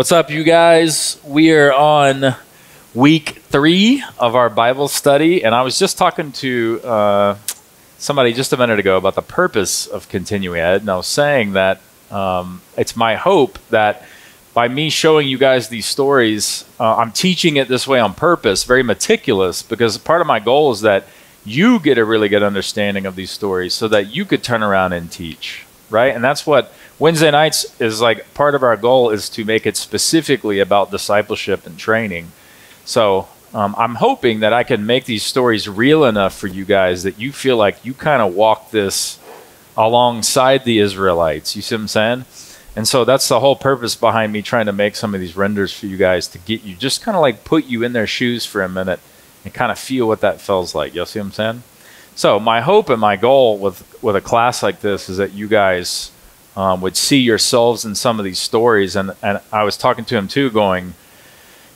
What's up, you guys? We are on week three of our Bible study, and I was just talking to uh, somebody just a minute ago about the purpose of continuing ed, and I was saying that um, it's my hope that by me showing you guys these stories, uh, I'm teaching it this way on purpose, very meticulous, because part of my goal is that you get a really good understanding of these stories so that you could turn around and teach, right? And that's what Wednesday nights is like part of our goal is to make it specifically about discipleship and training. So um, I'm hoping that I can make these stories real enough for you guys that you feel like you kind of walk this alongside the Israelites. You see what I'm saying? And so that's the whole purpose behind me trying to make some of these renders for you guys to get you just kind of like put you in their shoes for a minute and kind of feel what that feels like. You see what I'm saying? So my hope and my goal with with a class like this is that you guys um, would see yourselves in some of these stories. And, and I was talking to him too, going,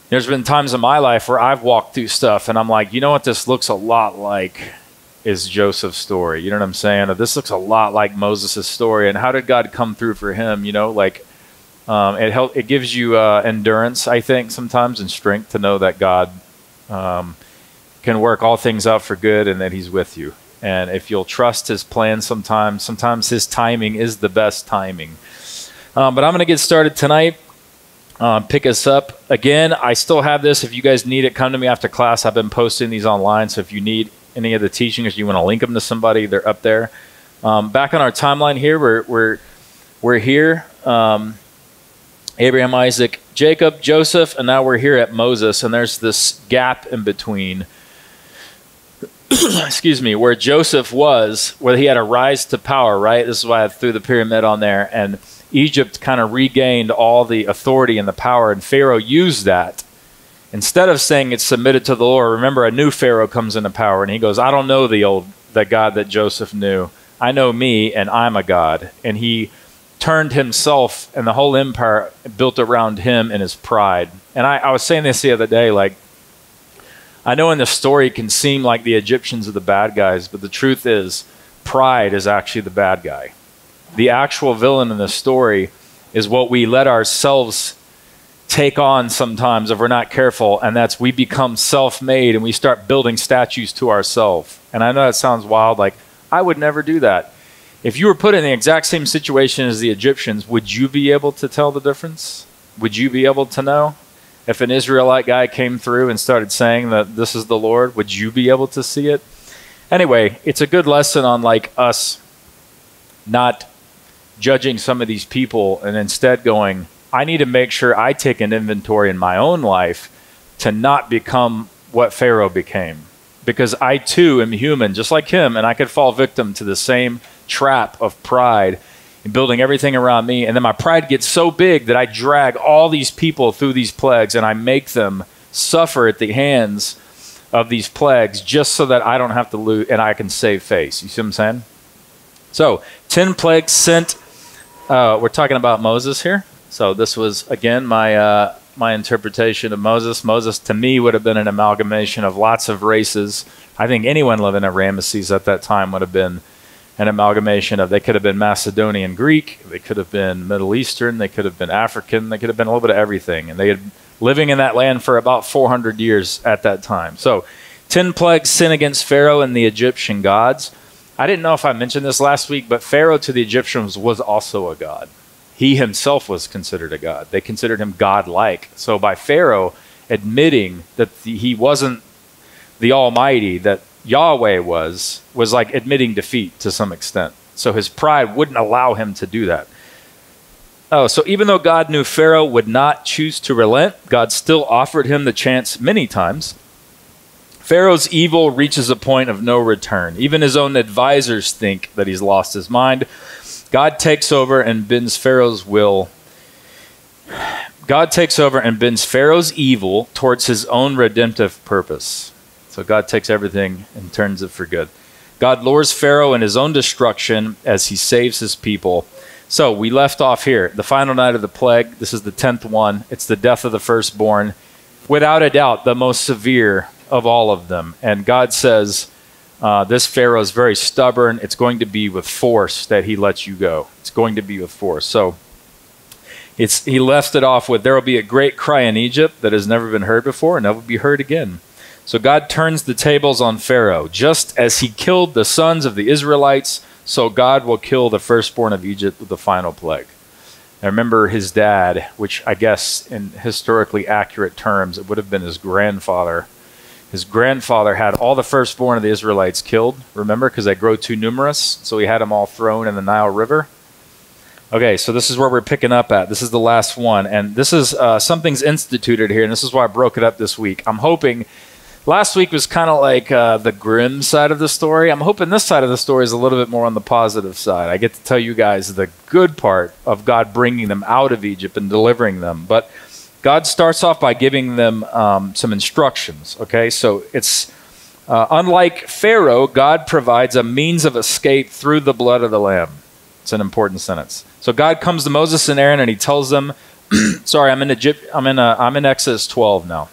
There's been times in my life where I've walked through stuff and I'm like, you know what, this looks a lot like is Joseph's story. You know what I'm saying? This looks a lot like Moses' story. And how did God come through for him? You know, like um, it help, it gives you uh, endurance, I think, sometimes and strength to know that God um, can work all things out for good and that He's with you. And if you'll trust his plan sometimes, sometimes his timing is the best timing. Um, but I'm going to get started tonight. Um, pick us up. Again, I still have this. If you guys need it, come to me after class. I've been posting these online. So if you need any of the teachings, you want to link them to somebody, they're up there. Um, back on our timeline here, we're, we're, we're here. Um, Abraham, Isaac, Jacob, Joseph, and now we're here at Moses. And there's this gap in between excuse me, where Joseph was, where he had a rise to power, right? This is why I threw the pyramid on there. And Egypt kind of regained all the authority and the power, and Pharaoh used that. Instead of saying it's submitted to the Lord, remember a new Pharaoh comes into power, and he goes, I don't know the old, the God that Joseph knew. I know me, and I'm a God. And he turned himself and the whole empire built around him and his pride. And I, I was saying this the other day, like, I know in the story it can seem like the Egyptians are the bad guys, but the truth is, pride is actually the bad guy. The actual villain in the story is what we let ourselves take on sometimes if we're not careful, and that's we become self made and we start building statues to ourselves. And I know that sounds wild, like, I would never do that. If you were put in the exact same situation as the Egyptians, would you be able to tell the difference? Would you be able to know? If an Israelite guy came through and started saying that this is the Lord, would you be able to see it? Anyway, it's a good lesson on like us not judging some of these people and instead going, I need to make sure I take an inventory in my own life to not become what Pharaoh became. Because I too am human, just like him, and I could fall victim to the same trap of pride and building everything around me. And then my pride gets so big that I drag all these people through these plagues and I make them suffer at the hands of these plagues just so that I don't have to lose and I can save face. You see what I'm saying? So, 10 plagues sent. Uh, we're talking about Moses here. So, this was, again, my. Uh, my interpretation of Moses. Moses, to me, would have been an amalgamation of lots of races. I think anyone living at Ramesses at that time would have been an amalgamation of they could have been Macedonian Greek, they could have been Middle Eastern, they could have been African, they could have been a little bit of everything. And they had living in that land for about 400 years at that time. So, 10 plagues sin against Pharaoh and the Egyptian gods. I didn't know if I mentioned this last week, but Pharaoh to the Egyptians was also a god. He himself was considered a god. They considered him godlike. So, by Pharaoh admitting that he wasn't the Almighty, that Yahweh was, was like admitting defeat to some extent. So his pride wouldn't allow him to do that. Oh, so even though God knew Pharaoh would not choose to relent, God still offered him the chance many times. Pharaoh's evil reaches a point of no return. Even his own advisors think that he's lost his mind. God takes over and bends Pharaoh's will. God takes over and bends Pharaoh's evil towards his own redemptive purpose. So God takes everything and turns it for good. God lures Pharaoh in his own destruction as he saves his people. So we left off here. The final night of the plague. This is the 10th one. It's the death of the firstborn. Without a doubt, the most severe of all of them. And God says, uh, This Pharaoh is very stubborn. It's going to be with force that he lets you go. It's going to be with force. So It's, he left it off with, There will be a great cry in Egypt that has never been heard before and never will be heard again. So God turns the tables on Pharaoh. Just as he killed the sons of the Israelites, so God will kill the firstborn of Egypt with the final plague. I remember his dad, which I guess in historically accurate terms, it would have been his grandfather. His grandfather had all the firstborn of the Israelites killed, remember, because they grow too numerous. So he had them all thrown in the Nile River. Okay, so this is where we're picking up at. This is the last one. And this is uh, something's instituted here, and this is why I broke it up this week. I'm hoping last week was kind of like uh, the grim side of the story. I'm hoping this side of the story is a little bit more on the positive side. I get to tell you guys the good part of God bringing them out of Egypt and delivering them. But God starts off by giving them um, some instructions. Okay, so it's uh, unlike Pharaoh, God provides a means of escape through the blood of the lamb. It's an important sentence. So God comes to Moses and Aaron and he tells them, sorry, I'm in Egypt, I'm in, uh, I'm in Exodus 12 now.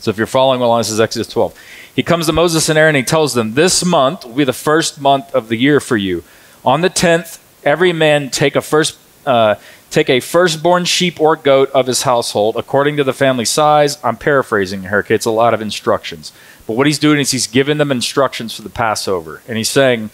So if you're following along, this is Exodus 12. He comes to Moses and Aaron and he tells them, This month will be the first month of the year for you. On the 10th, every man take a first. Uh, take a firstborn sheep or goat of his household according to the family size. I'm paraphrasing here, okay? It's a lot of instructions. But what he's doing is he's giving them instructions for the Passover. And he's saying,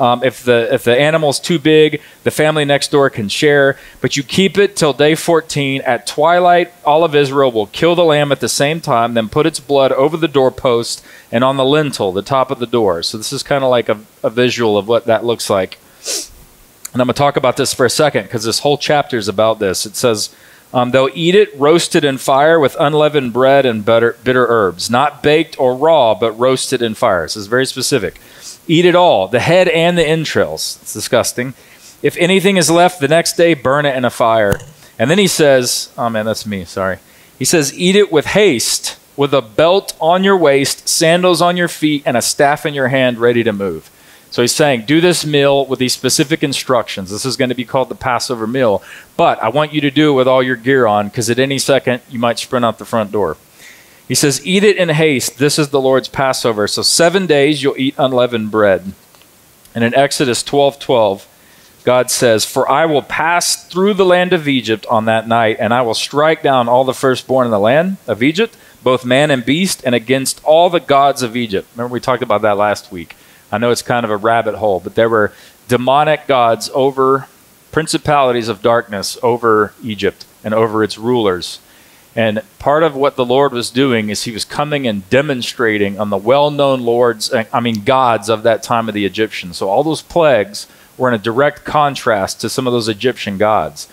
um, if the if the animal's too big, the family next door can share. But you keep it till day 14. At twilight, all of Israel will kill the lamb at the same time, then put its blood over the doorpost and on the lintel, the top of the door. So this is kind of like a, a visual of what that looks like. And I'm going to talk about this for a second because this whole chapter is about this. It says. Um, they'll eat it roasted in fire with unleavened bread and bitter, bitter herbs, not baked or raw, but roasted in fire. This is very specific. Eat it all, the head and the entrails. It's disgusting. If anything is left the next day, burn it in a fire. And then he says, Oh man, that's me, sorry. He says, Eat it with haste, with a belt on your waist, sandals on your feet, and a staff in your hand, ready to move. So he's saying, Do this meal with these specific instructions. This is going to be called the Passover meal. But I want you to do it with all your gear on, because at any second, you might sprint out the front door. He says, Eat it in haste. This is the Lord's Passover. So seven days you'll eat unleavened bread. And in Exodus 12 12, God says, For I will pass through the land of Egypt on that night, and I will strike down all the firstborn in the land of Egypt, both man and beast, and against all the gods of Egypt. Remember, we talked about that last week. I know it's kind of a rabbit hole, but there were demonic gods over principalities of darkness over Egypt and over its rulers. And part of what the Lord was doing is he was coming and demonstrating on the well known lords, uh, I mean, gods of that time of the Egyptians. So all those plagues were in a direct contrast to some of those Egyptian gods.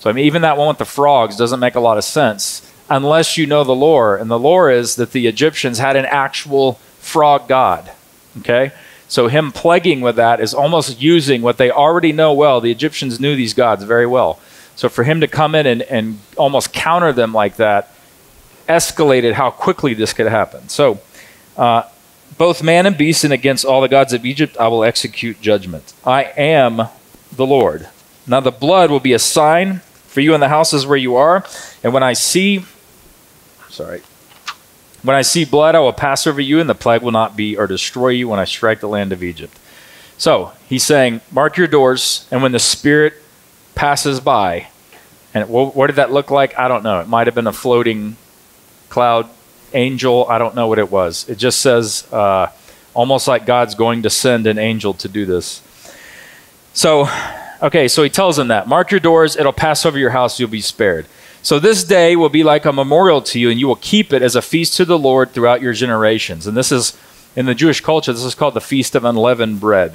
So, I mean, even that one with the frogs doesn't make a lot of sense unless you know the lore. And the lore is that the Egyptians had an actual frog god. Okay? So, him plaguing with that is almost using what they already know well. The Egyptians knew these gods very well. So for him to come in and, and almost counter them like that escalated how quickly this could happen. So uh, both man and beast and against all the gods of Egypt I will execute judgment. I am the Lord. Now the blood will be a sign for you in the houses where you are, and when I see sorry, when I see blood, I will pass over you, and the plague will not be or destroy you when I strike the land of Egypt. So he's saying, Mark your doors, and when the Spirit passes by. And what did that look like? I don't know. It might have been a floating cloud angel. I don't know what it was. It just says uh, almost like God's going to send an angel to do this. So, okay, so he tells them that mark your doors, it'll pass over your house, you'll be spared. So this day will be like a memorial to you, and you will keep it as a feast to the Lord throughout your generations. And this is, in the Jewish culture, this is called the Feast of Unleavened Bread.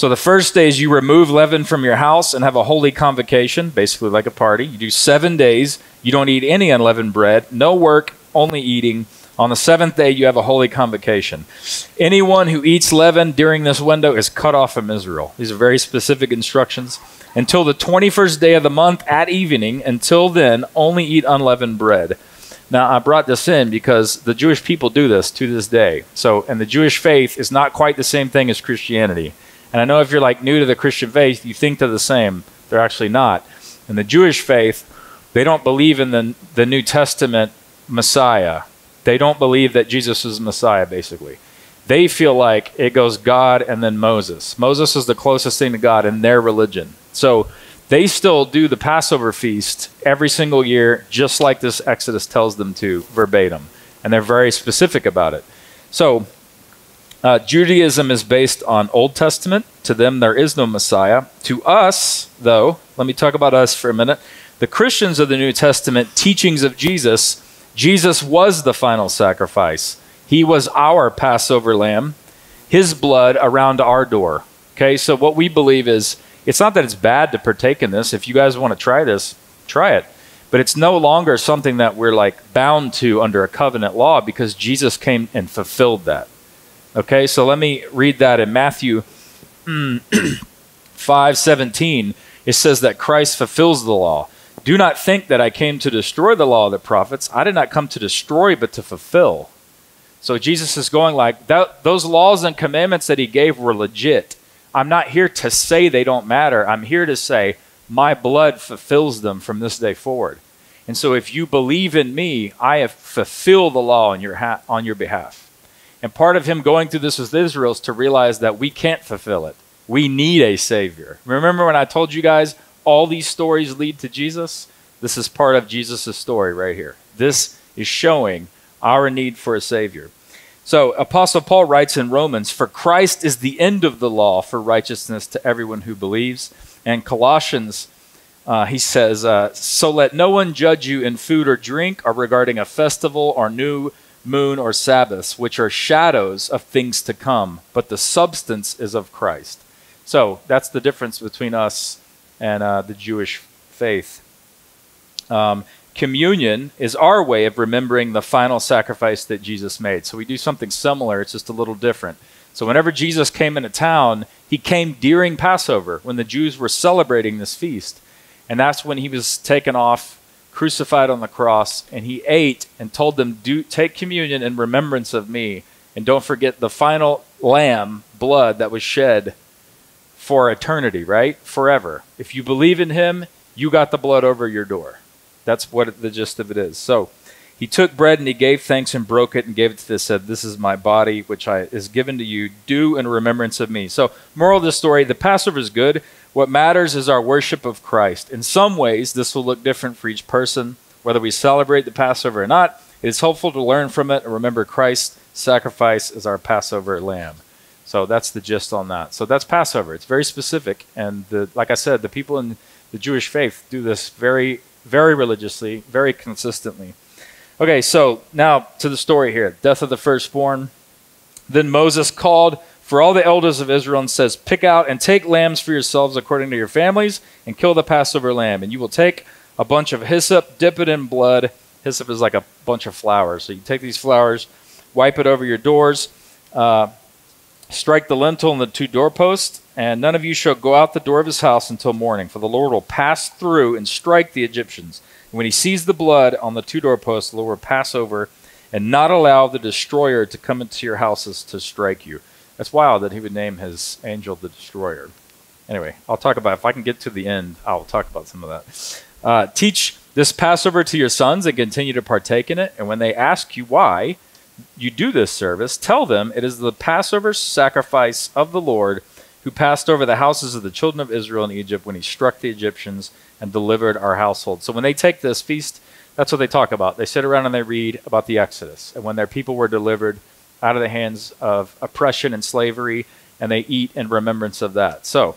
So the first day is you remove leaven from your house and have a holy convocation, basically like a party. You do seven days. You don't eat any unleavened bread, no work, only eating. On the seventh day, you have a holy convocation. Anyone who eats leaven during this window is cut off from Israel. These are very specific instructions. Until the 21st day of the month at evening, until then, only eat unleavened bread. Now, I brought this in because the Jewish people do this to this day. So, and the Jewish faith is not quite the same thing as Christianity. And I know if you're like new to the Christian faith, you think they're the same. They're actually not. In the Jewish faith, they don't believe in the, the New Testament Messiah. They don't believe that Jesus is Messiah, basically. They feel like it goes God and then Moses. Moses is the closest thing to God in their religion. So they still do the Passover feast every single year, just like this Exodus tells them to, verbatim. And they're very specific about it. So, uh, Judaism is based on Old Testament. To them, there is no Messiah. To us, though, let me talk about us for a minute. The Christians of the New Testament teachings of Jesus, Jesus was the final sacrifice. He was our Passover lamb, his blood around our door. Okay, so what we believe is it's not that it's bad to partake in this. If you guys want to try this, try it. But it's no longer something that we're like bound to under a covenant law because Jesus came and fulfilled that. Okay, so let me read that in Matthew mm, 5:17. It says that Christ fulfills the law. Do not think that I came to destroy the law of the prophets. I did not come to destroy but to fulfill. So Jesus is going like that, those laws and commandments that he gave were legit. I'm not here to say they don't matter. I'm here to say my blood fulfills them from this day forward. And so if you believe in me, I have fulfilled the law on your, ha- on your behalf. And part of him going through this with Israel is to realize that we can't fulfill it. We need a Savior. Remember when I told you guys all these stories lead to Jesus? This is part of Jesus' story right here. This is showing our need for a Savior. So, Apostle Paul writes in Romans, For Christ is the end of the law for righteousness to everyone who believes. And Colossians, uh, he says, uh, So let no one judge you in food or drink, or regarding a festival, or new moon, or Sabbaths, which are shadows of things to come, but the substance is of Christ. So, that's the difference between us and uh, the Jewish faith. Um, communion is our way of remembering the final sacrifice that Jesus made. So we do something similar, it's just a little different. So whenever Jesus came into town, he came during Passover when the Jews were celebrating this feast. And that's when he was taken off, crucified on the cross, and he ate and told them, do, Take communion in remembrance of me. And don't forget the final lamb blood that was shed for eternity, right? Forever. If you believe in him, you got the blood over your door. That's what the gist of it is. So he took bread and he gave thanks and broke it and gave it to this. Said, "This is my body, which I is given to you. Do in remembrance of me." So, moral of the story: the Passover is good. What matters is our worship of Christ. In some ways, this will look different for each person, whether we celebrate the Passover or not. It is helpful to learn from it and remember Christ's sacrifice as our Passover lamb. So that's the gist on that. So that's Passover. It's very specific, and the, like I said, the people in the Jewish faith do this very very religiously, very consistently. Okay, so now to the story here death of the firstborn. Then Moses called for all the elders of Israel and says, Pick out and take lambs for yourselves according to your families, and kill the Passover lamb. And you will take a bunch of hyssop, dip it in blood. Hyssop is like a bunch of flowers. So you take these flowers, wipe it over your doors, uh, strike the lintel and the two doorposts, and none of you shall go out the door of his house until morning, for the Lord will pass through and strike the Egyptians. And when he sees the blood on the two doorposts, the Lord will pass over and not allow the destroyer to come into your houses to strike you. That's wild that he would name his angel the destroyer. Anyway, I'll talk about if I can get to the end, I'll talk about some of that. Uh, teach this Passover to your sons and continue to partake in it. And when they ask you why you do this service, tell them it is the Passover sacrifice of the Lord who passed over the houses of the children of Israel in Egypt when he struck the Egyptians and delivered our household. So when they take this feast, that's what they talk about. They sit around and they read about the Exodus and when their people were delivered out of the hands of oppression and slavery, and they eat in remembrance of that. So,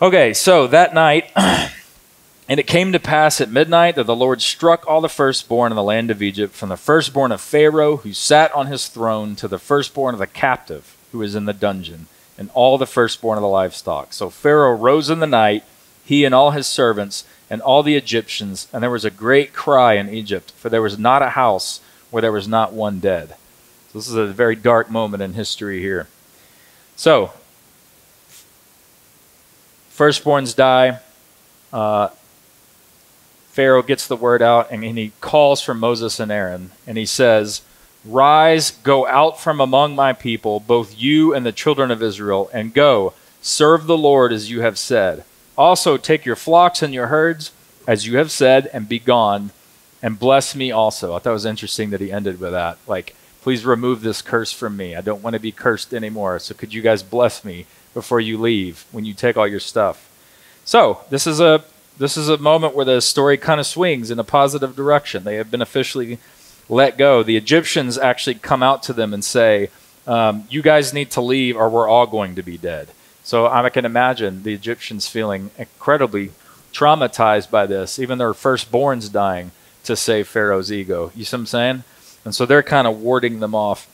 okay, so that night, and it came to pass at midnight that the Lord struck all the firstborn in the land of Egypt, from the firstborn of Pharaoh, who sat on his throne, to the firstborn of the captive, who was in the dungeon and all the firstborn of the livestock. So Pharaoh rose in the night, he and all his servants, and all the Egyptians, and there was a great cry in Egypt, for there was not a house where there was not one dead. So this is a very dark moment in history here. So, firstborns die. Uh, Pharaoh gets the word out, and he calls for Moses and Aaron, and he says, Rise, go out from among my people, both you and the children of Israel, and go, serve the Lord as you have said. Also take your flocks and your herds, as you have said, and be gone, and bless me also. I thought it was interesting that he ended with that. Like, please remove this curse from me. I don't want to be cursed anymore. So could you guys bless me before you leave when you take all your stuff? So this is a this is a moment where the story kind of swings in a positive direction. They have been officially let go. The Egyptians actually come out to them and say, um, "You guys need to leave, or we're all going to be dead." So I can imagine the Egyptians feeling incredibly traumatized by this, even their firstborns dying to save Pharaoh's ego. You see what I'm saying? And so they're kind of warding them off.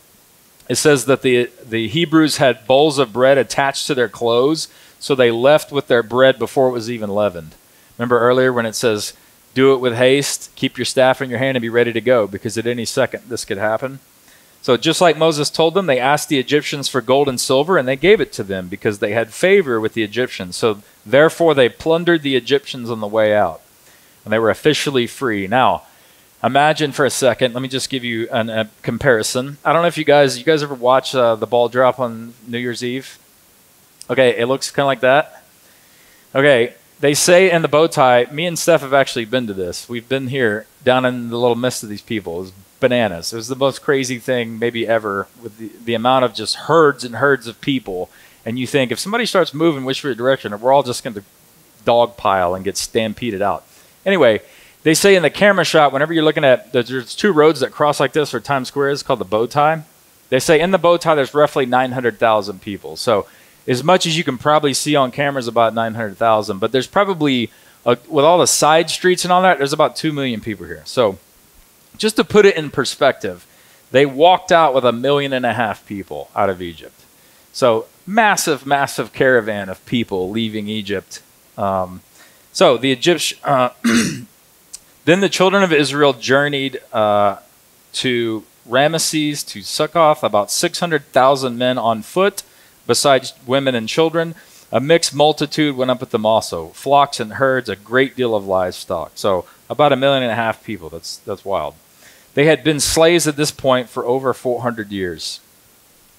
It says that the, the Hebrews had bowls of bread attached to their clothes, so they left with their bread before it was even leavened. Remember earlier when it says, do it with haste, keep your staff in your hand, and be ready to go, because at any second this could happen. So just like Moses told them, they asked the Egyptians for gold and silver, and they gave it to them because they had favor with the Egyptians. So therefore they plundered the Egyptians on the way out, and they were officially free. Now, imagine for a second. Let me just give you an, a comparison. I don't know if you guys you guys ever watch uh, the ball drop on New Year's Eve. Okay, it looks kind of like that. Okay, they say in the bow tie. Me and Steph have actually been to this. We've been here down in the little midst of these people. It was bananas. It was the most crazy thing maybe ever with the, the amount of just herds and herds of people. And you think if somebody starts moving whichever direction, we're all just going to dogpile and get stampeded out. Anyway, they say in the camera shot, whenever you're looking at, there's two roads that cross like this, or Times Square is called the bow tie. They say in the bow tie, there's roughly 900,000 people. So, as much as you can probably see on cameras, about 900,000. But there's probably, uh, with all the side streets and all that, there's about 2 million people here. So, just to put it in perspective, they walked out with a million and a half people out of Egypt. So, massive, massive caravan of people leaving Egypt. Um, so, the Egyptian. Uh, Then the children of Israel journeyed uh, to Ramesses to Succoth, about 600,000 men on foot, besides women and children. A mixed multitude went up with them also, flocks and herds, a great deal of livestock. So about a million and a half people. That's that's wild. They had been slaves at this point for over 400 years.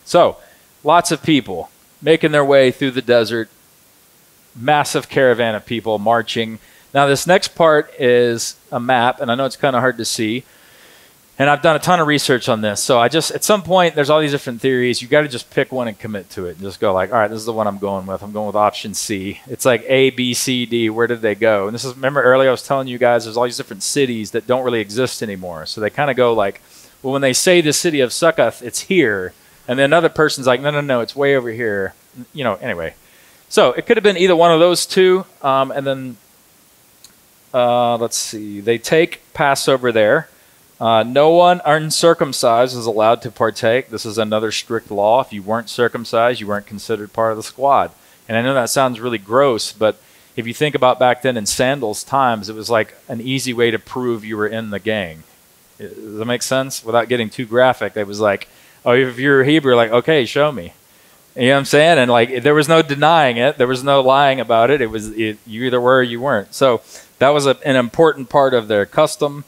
So lots of people making their way through the desert. Massive caravan of people marching. Now, this next part is a map, and I know it's kind of hard to see. And I've done a ton of research on this. So I just, at some point, there's all these different theories. You got to just pick one and commit to it and just go, like, all right, this is the one I'm going with. I'm going with option C. It's like A, B, C, D. Where did they go? And this is, remember earlier I was telling you guys there's all these different cities that don't really exist anymore. So they kind of go like, well, when they say the city of Succoth, it's here. And then another person's like, no, no, no, it's way over here. You know, anyway. So it could have been either one of those two. Um, and then uh, let's see. They take Passover there. Uh, no one uncircumcised is allowed to partake. This is another strict law. If you weren't circumcised, you weren't considered part of the squad. And I know that sounds really gross, but if you think about back then in sandals times, it was like an easy way to prove you were in the gang. Does that make sense? Without getting too graphic, it was like, oh, if you're Hebrew, like, okay, show me. You know what I'm saying? And like, there was no denying it. There was no lying about it. It was it, you either were or you weren't. So that was a, an important part of their custom.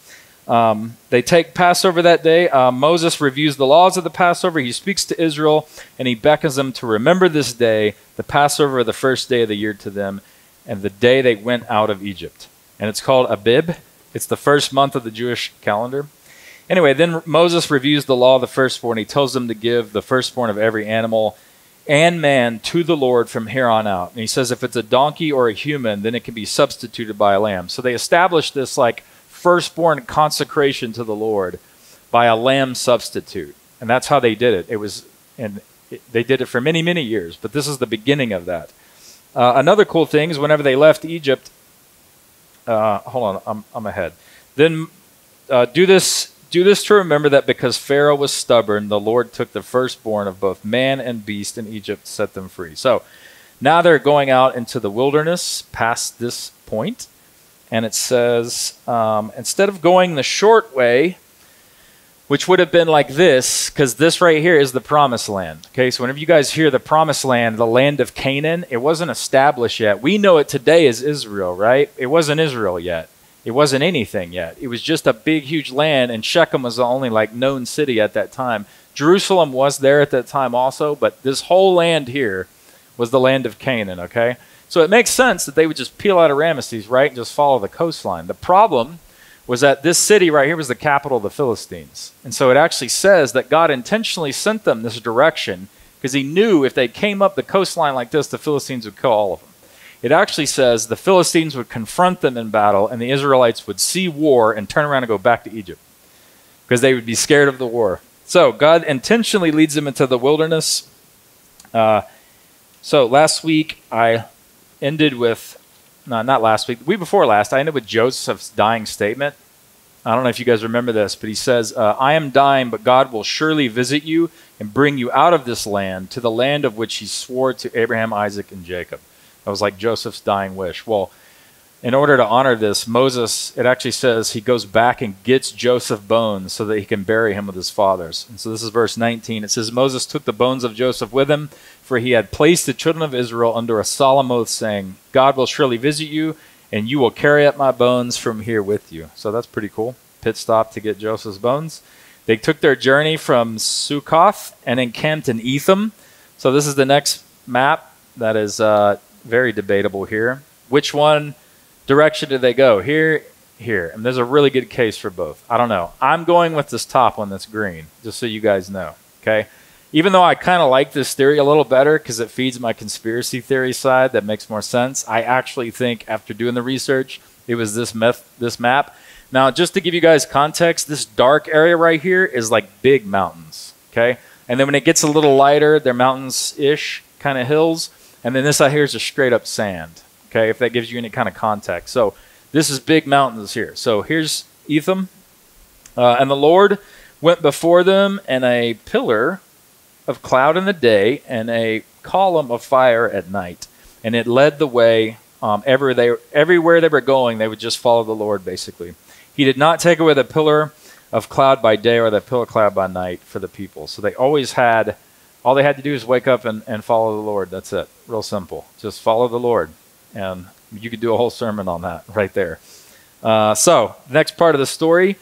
Um, they take Passover that day. Uh, Moses reviews the laws of the Passover. He speaks to Israel and he beckons them to remember this day, the Passover, of the first day of the year to them, and the day they went out of Egypt. And it's called Abib. It's the first month of the Jewish calendar. Anyway, then Moses reviews the law of the firstborn. He tells them to give the firstborn of every animal and man to the Lord from here on out. And he says if it's a donkey or a human, then it can be substituted by a lamb. So they established this like firstborn consecration to the Lord by a lamb substitute. And that's how they did it. It was and it, they did it for many, many years, but this is the beginning of that. Uh, another cool thing is whenever they left Egypt, uh, hold on, I'm, I'm ahead. Then uh, do this do this to remember that because Pharaoh was stubborn, the Lord took the firstborn of both man and beast in Egypt, set them free. So now they're going out into the wilderness past this point, and it says um, instead of going the short way, which would have been like this, because this right here is the promised land. Okay, so whenever you guys hear the promised land, the land of Canaan, it wasn't established yet. We know it today as Israel, right? It wasn't Israel yet. It wasn't anything yet. It was just a big, huge land, and Shechem was the only like known city at that time. Jerusalem was there at that time also, but this whole land here was the land of Canaan, okay? So it makes sense that they would just peel out of Ramesses, right, and just follow the coastline. The problem was that this city right here was the capital of the Philistines. And so it actually says that God intentionally sent them this direction because he knew if they came up the coastline like this, the Philistines would kill all of them. It actually says the Philistines would confront them in battle, and the Israelites would see war and turn around and go back to Egypt because they would be scared of the war. So God intentionally leads them into the wilderness. Uh, so last week I ended with, no, not last week, week before last, I ended with Joseph's dying statement. I don't know if you guys remember this, but he says, uh, I am dying, but God will surely visit you and bring you out of this land to the land of which he swore to Abraham, Isaac, and Jacob. That was like Joseph's dying wish. Well, in order to honor this, Moses, it actually says he goes back and gets Joseph bones so that he can bury him with his fathers. And so this is verse 19. It says, Moses took the bones of Joseph with him, for he had placed the children of Israel under a solemn oath, saying, God will surely visit you, and you will carry up my bones from here with you. So that's pretty cool. Pit stop to get Joseph's bones. They took their journey from Succoth and encamped in Etham. So this is the next map that is uh, very debatable here. Which one direction did they go? Here, here. And there's a really good case for both. I don't know. I'm going with this top one that's green, just so you guys know. Okay. Even though I kind of like this theory a little better because it feeds my conspiracy theory side that makes more sense, I actually think after doing the research, it was this meth- this map. Now, just to give you guys context, this dark area right here is like big mountains. Okay. And then when it gets a little lighter, they're mountains ish kind of hills. And then this out here is just straight up sand. Okay, if that gives you any kind of context. So this is big mountains here. So here's Etham. Uh, and the Lord went before them in a pillar of cloud in the day and a column of fire at night. And it led the way um, everywhere, they, everywhere they were going, they would just follow the Lord, basically. He did not take away the pillar of cloud by day or the pillar of cloud by night for the people. So they always had all they had to do is wake up and, and follow the Lord. That's it. Real simple. Just follow the Lord. And you could do a whole sermon on that right there. Uh, so, next part of the story.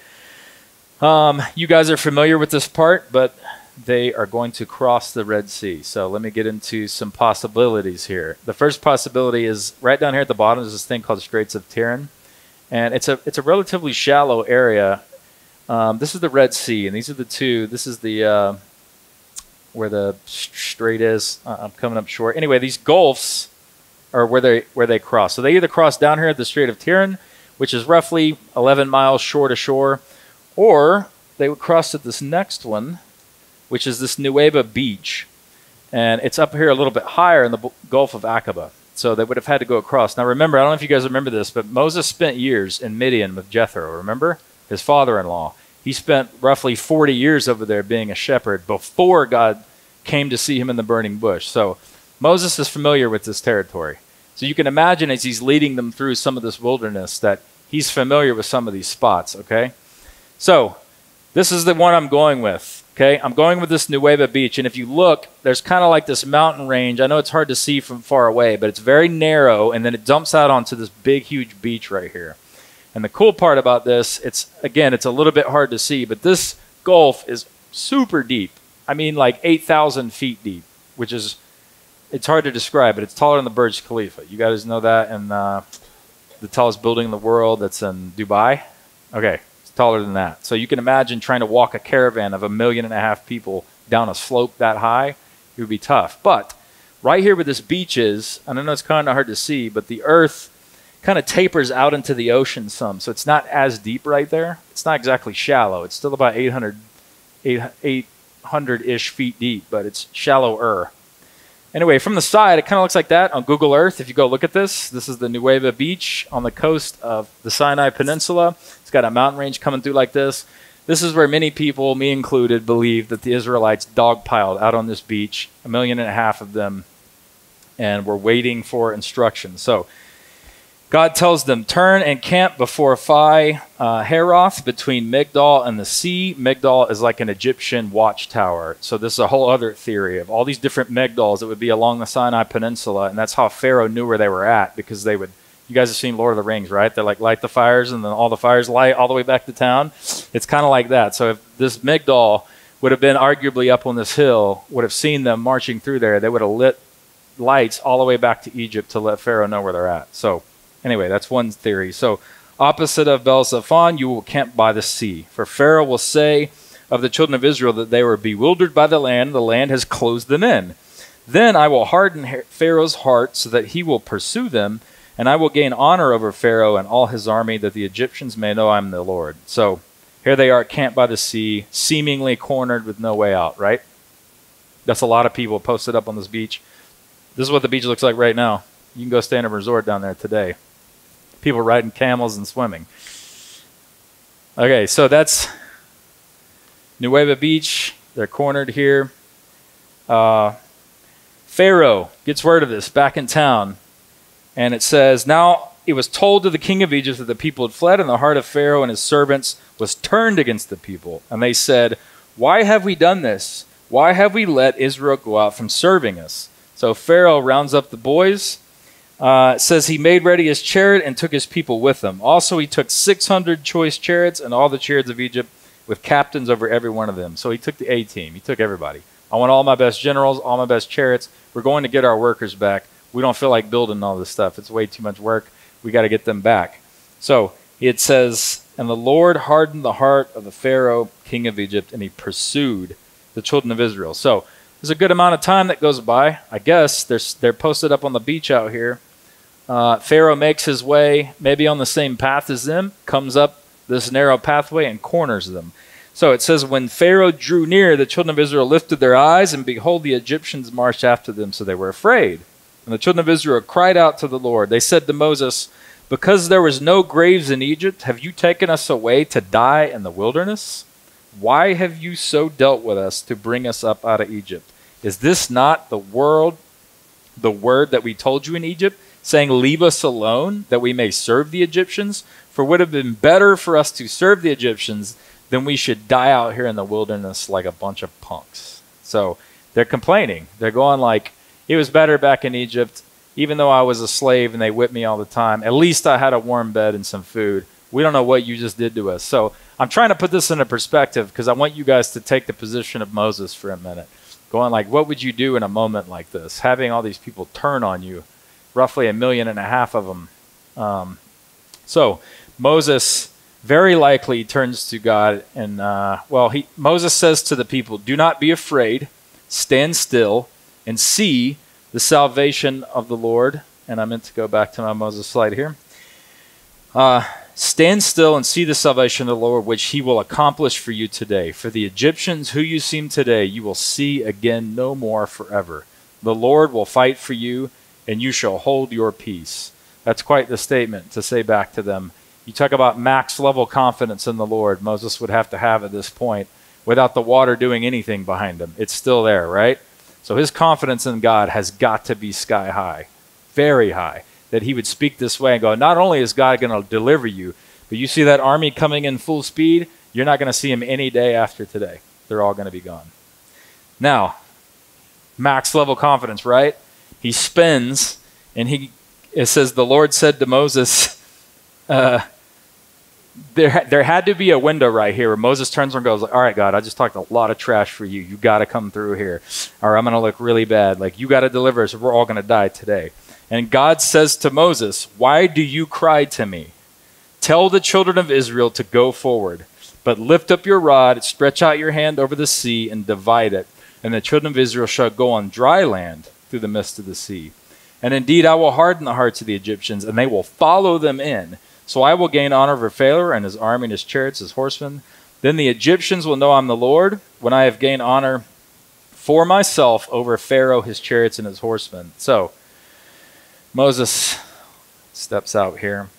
Um, you guys are familiar with this part, but they are going to cross the Red Sea. So, let me get into some possibilities here. The first possibility is right down here at the bottom is this thing called Straits of Tiran. And it's a, it's a relatively shallow area. Um, this is the Red Sea, and these are the two. This is the. Uh, where the strait is. Uh, I'm coming up short. Anyway, these gulfs are where they where they cross. So they either cross down here at the Strait of Tiran, which is roughly 11 miles shore to shore, or they would cross at this next one, which is this Nuweiba Beach, and it's up here a little bit higher in the Gulf of Aqaba. So they would have had to go across. Now remember, I don't know if you guys remember this, but Moses spent years in Midian with Jethro. Remember his father-in-law. He spent roughly 40 years over there being a shepherd before God came to see him in the burning bush. So Moses is familiar with this territory. So you can imagine as he's leading them through some of this wilderness that he's familiar with some of these spots, okay? So this is the one I'm going with, okay? I'm going with this Nuweiba Beach. And if you look, there's kind of like this mountain range. I know it's hard to see from far away, but it's very narrow, and then it dumps out onto this big, huge beach right here. And the cool part about this, it's again, it's a little bit hard to see, but this gulf is super deep. I mean, like 8,000 feet deep, which is, it's hard to describe, but it's taller than the Burj Khalifa. You guys know that? And uh, the tallest building in the world that's in Dubai? Okay, it's taller than that. So you can imagine trying to walk a caravan of a million and a half people down a slope that high. It would be tough. But right here where this beach is, and I know it's kind of hard to see, but the earth kind of tapers out into the ocean some. So it's not as deep right there. It's not exactly shallow. It's still about 800, 800 ish feet deep, but it's shallower. Anyway, from the side, it kind of looks like that on Google Earth. If you go look at this, this is the Nuweiba Beach on the coast of the Sinai Peninsula. It's got a mountain range coming through like this. This is where many people, me included, believe that the Israelites dogpiled out on this beach, a million and a half of them, and were waiting for instructions. So God tells them, Turn and camp before Phi uh, Hahiroth between Migdol and the sea. Migdol is like an Egyptian watchtower. So, this is a whole other theory of all these different Migdols that would be along the Sinai Peninsula. And that's how Pharaoh knew where they were at because they would, you guys have seen Lord of the Rings, right? They like light the fires and then all the fires light all the way back to town. It's kind of like that. So, if this Migdol would have been arguably up on this hill, would have seen them marching through there, they would have lit lights all the way back to Egypt to let Pharaoh know where they're at. So, Anyway, that's one theory. So, opposite of Baal you will camp by the sea. For Pharaoh will say of the children of Israel that they were bewildered by the land, the land has closed them in. Then I will harden Pharaoh's heart so that he will pursue them, and I will gain honor over Pharaoh and all his army, that the Egyptians may know I'm the Lord. So here they are camped by the sea, seemingly cornered with no way out, right? That's a lot of people posted up on this beach. This is what the beach looks like right now. You can go stay in a resort down there today. People riding camels and swimming. Okay, so that's Nuweiba Beach. They're cornered here. Uh, Pharaoh gets word of this back in town, and it says, Now it was told to the king of Egypt that the people had fled, and the heart of Pharaoh and his servants was turned against the people. And they said, Why have we done this? Why have we let Israel go out from serving us? So Pharaoh rounds up the boys. Uh, says he made ready his chariot and took his people with him. Also, he took 600 choice chariots and all the chariots of Egypt with captains over every one of them. So he took the A team. He took everybody. I want all my best generals, all my best chariots. We're going to get our workers back. We don't feel like building all this stuff. It's way too much work. We got to get them back. So it says, And the Lord hardened the heart of the Pharaoh, king of Egypt, and he pursued the children of Israel. So there's a good amount of time that goes by. I guess they're, they're posted up on the beach out here. Uh, Pharaoh makes his way maybe on the same path as them, comes up this narrow pathway and corners them. So it says, When Pharaoh drew near, the children of Israel lifted their eyes, and behold, the Egyptians marched after them, so they were afraid. And the children of Israel cried out to the Lord. They said to Moses, Because there was no graves in Egypt, have you taken us away to die in the wilderness? Why have you so dealt with us to bring us up out of Egypt? Is this not the world, the word that we told you in Egypt? Saying, Leave us alone, that we may serve the Egyptians? For it would have been better for us to serve the Egyptians than we should die out here in the wilderness like a bunch of punks. So they're complaining. They're going like, It was better back in Egypt. Even though I was a slave and they whipped me all the time, at least I had a warm bed and some food. We don't know what you just did to us. So I'm trying to put this into perspective because I want you guys to take the position of Moses for a minute. Going like, what would you do in a moment like this? Having all these people turn on you roughly a million and a half of them. Um, so Moses very likely turns to God and, uh, well, he, Moses says to the people, Do not be afraid, stand still, and see the salvation of the Lord. And I meant to go back to my Moses slide here. Uh, stand still and see the salvation of the Lord, which he will accomplish for you today. For the Egyptians who you see today, you will see again no more forever. The Lord will fight for you and you shall hold your peace. That's quite the statement to say back to them. You talk about max level confidence in the Lord, Moses would have to have at this point without the water doing anything behind him. It's still there, right? So his confidence in God has got to be sky high, very high, that he would speak this way and go, Not only is God going to deliver you, but you see that army coming in full speed, you're not going to see him any day after today. They're all going to be gone. Now, max level confidence, right? He spins and he it says the Lord said to Moses, uh, there, there had to be a window right here Moses turns and goes, All right, God, I just talked a lot of trash for you. You got to come through here, or I'm going to look really bad. Like, you got to deliver us, we're all going to die today. And God says to Moses, Why do you cry to me? Tell the children of Israel to go forward, but lift up your rod, stretch out your hand over the sea, and divide it. And the children of Israel shall go on dry land through the midst of the sea. And indeed, I will harden the hearts of the Egyptians, and they will follow them in. So I will gain honor over Pharaoh and his army and his chariots, his horsemen. Then the Egyptians will know I'm the Lord when I have gained honor for myself over Pharaoh, his chariots, and his horsemen. So Moses steps out here,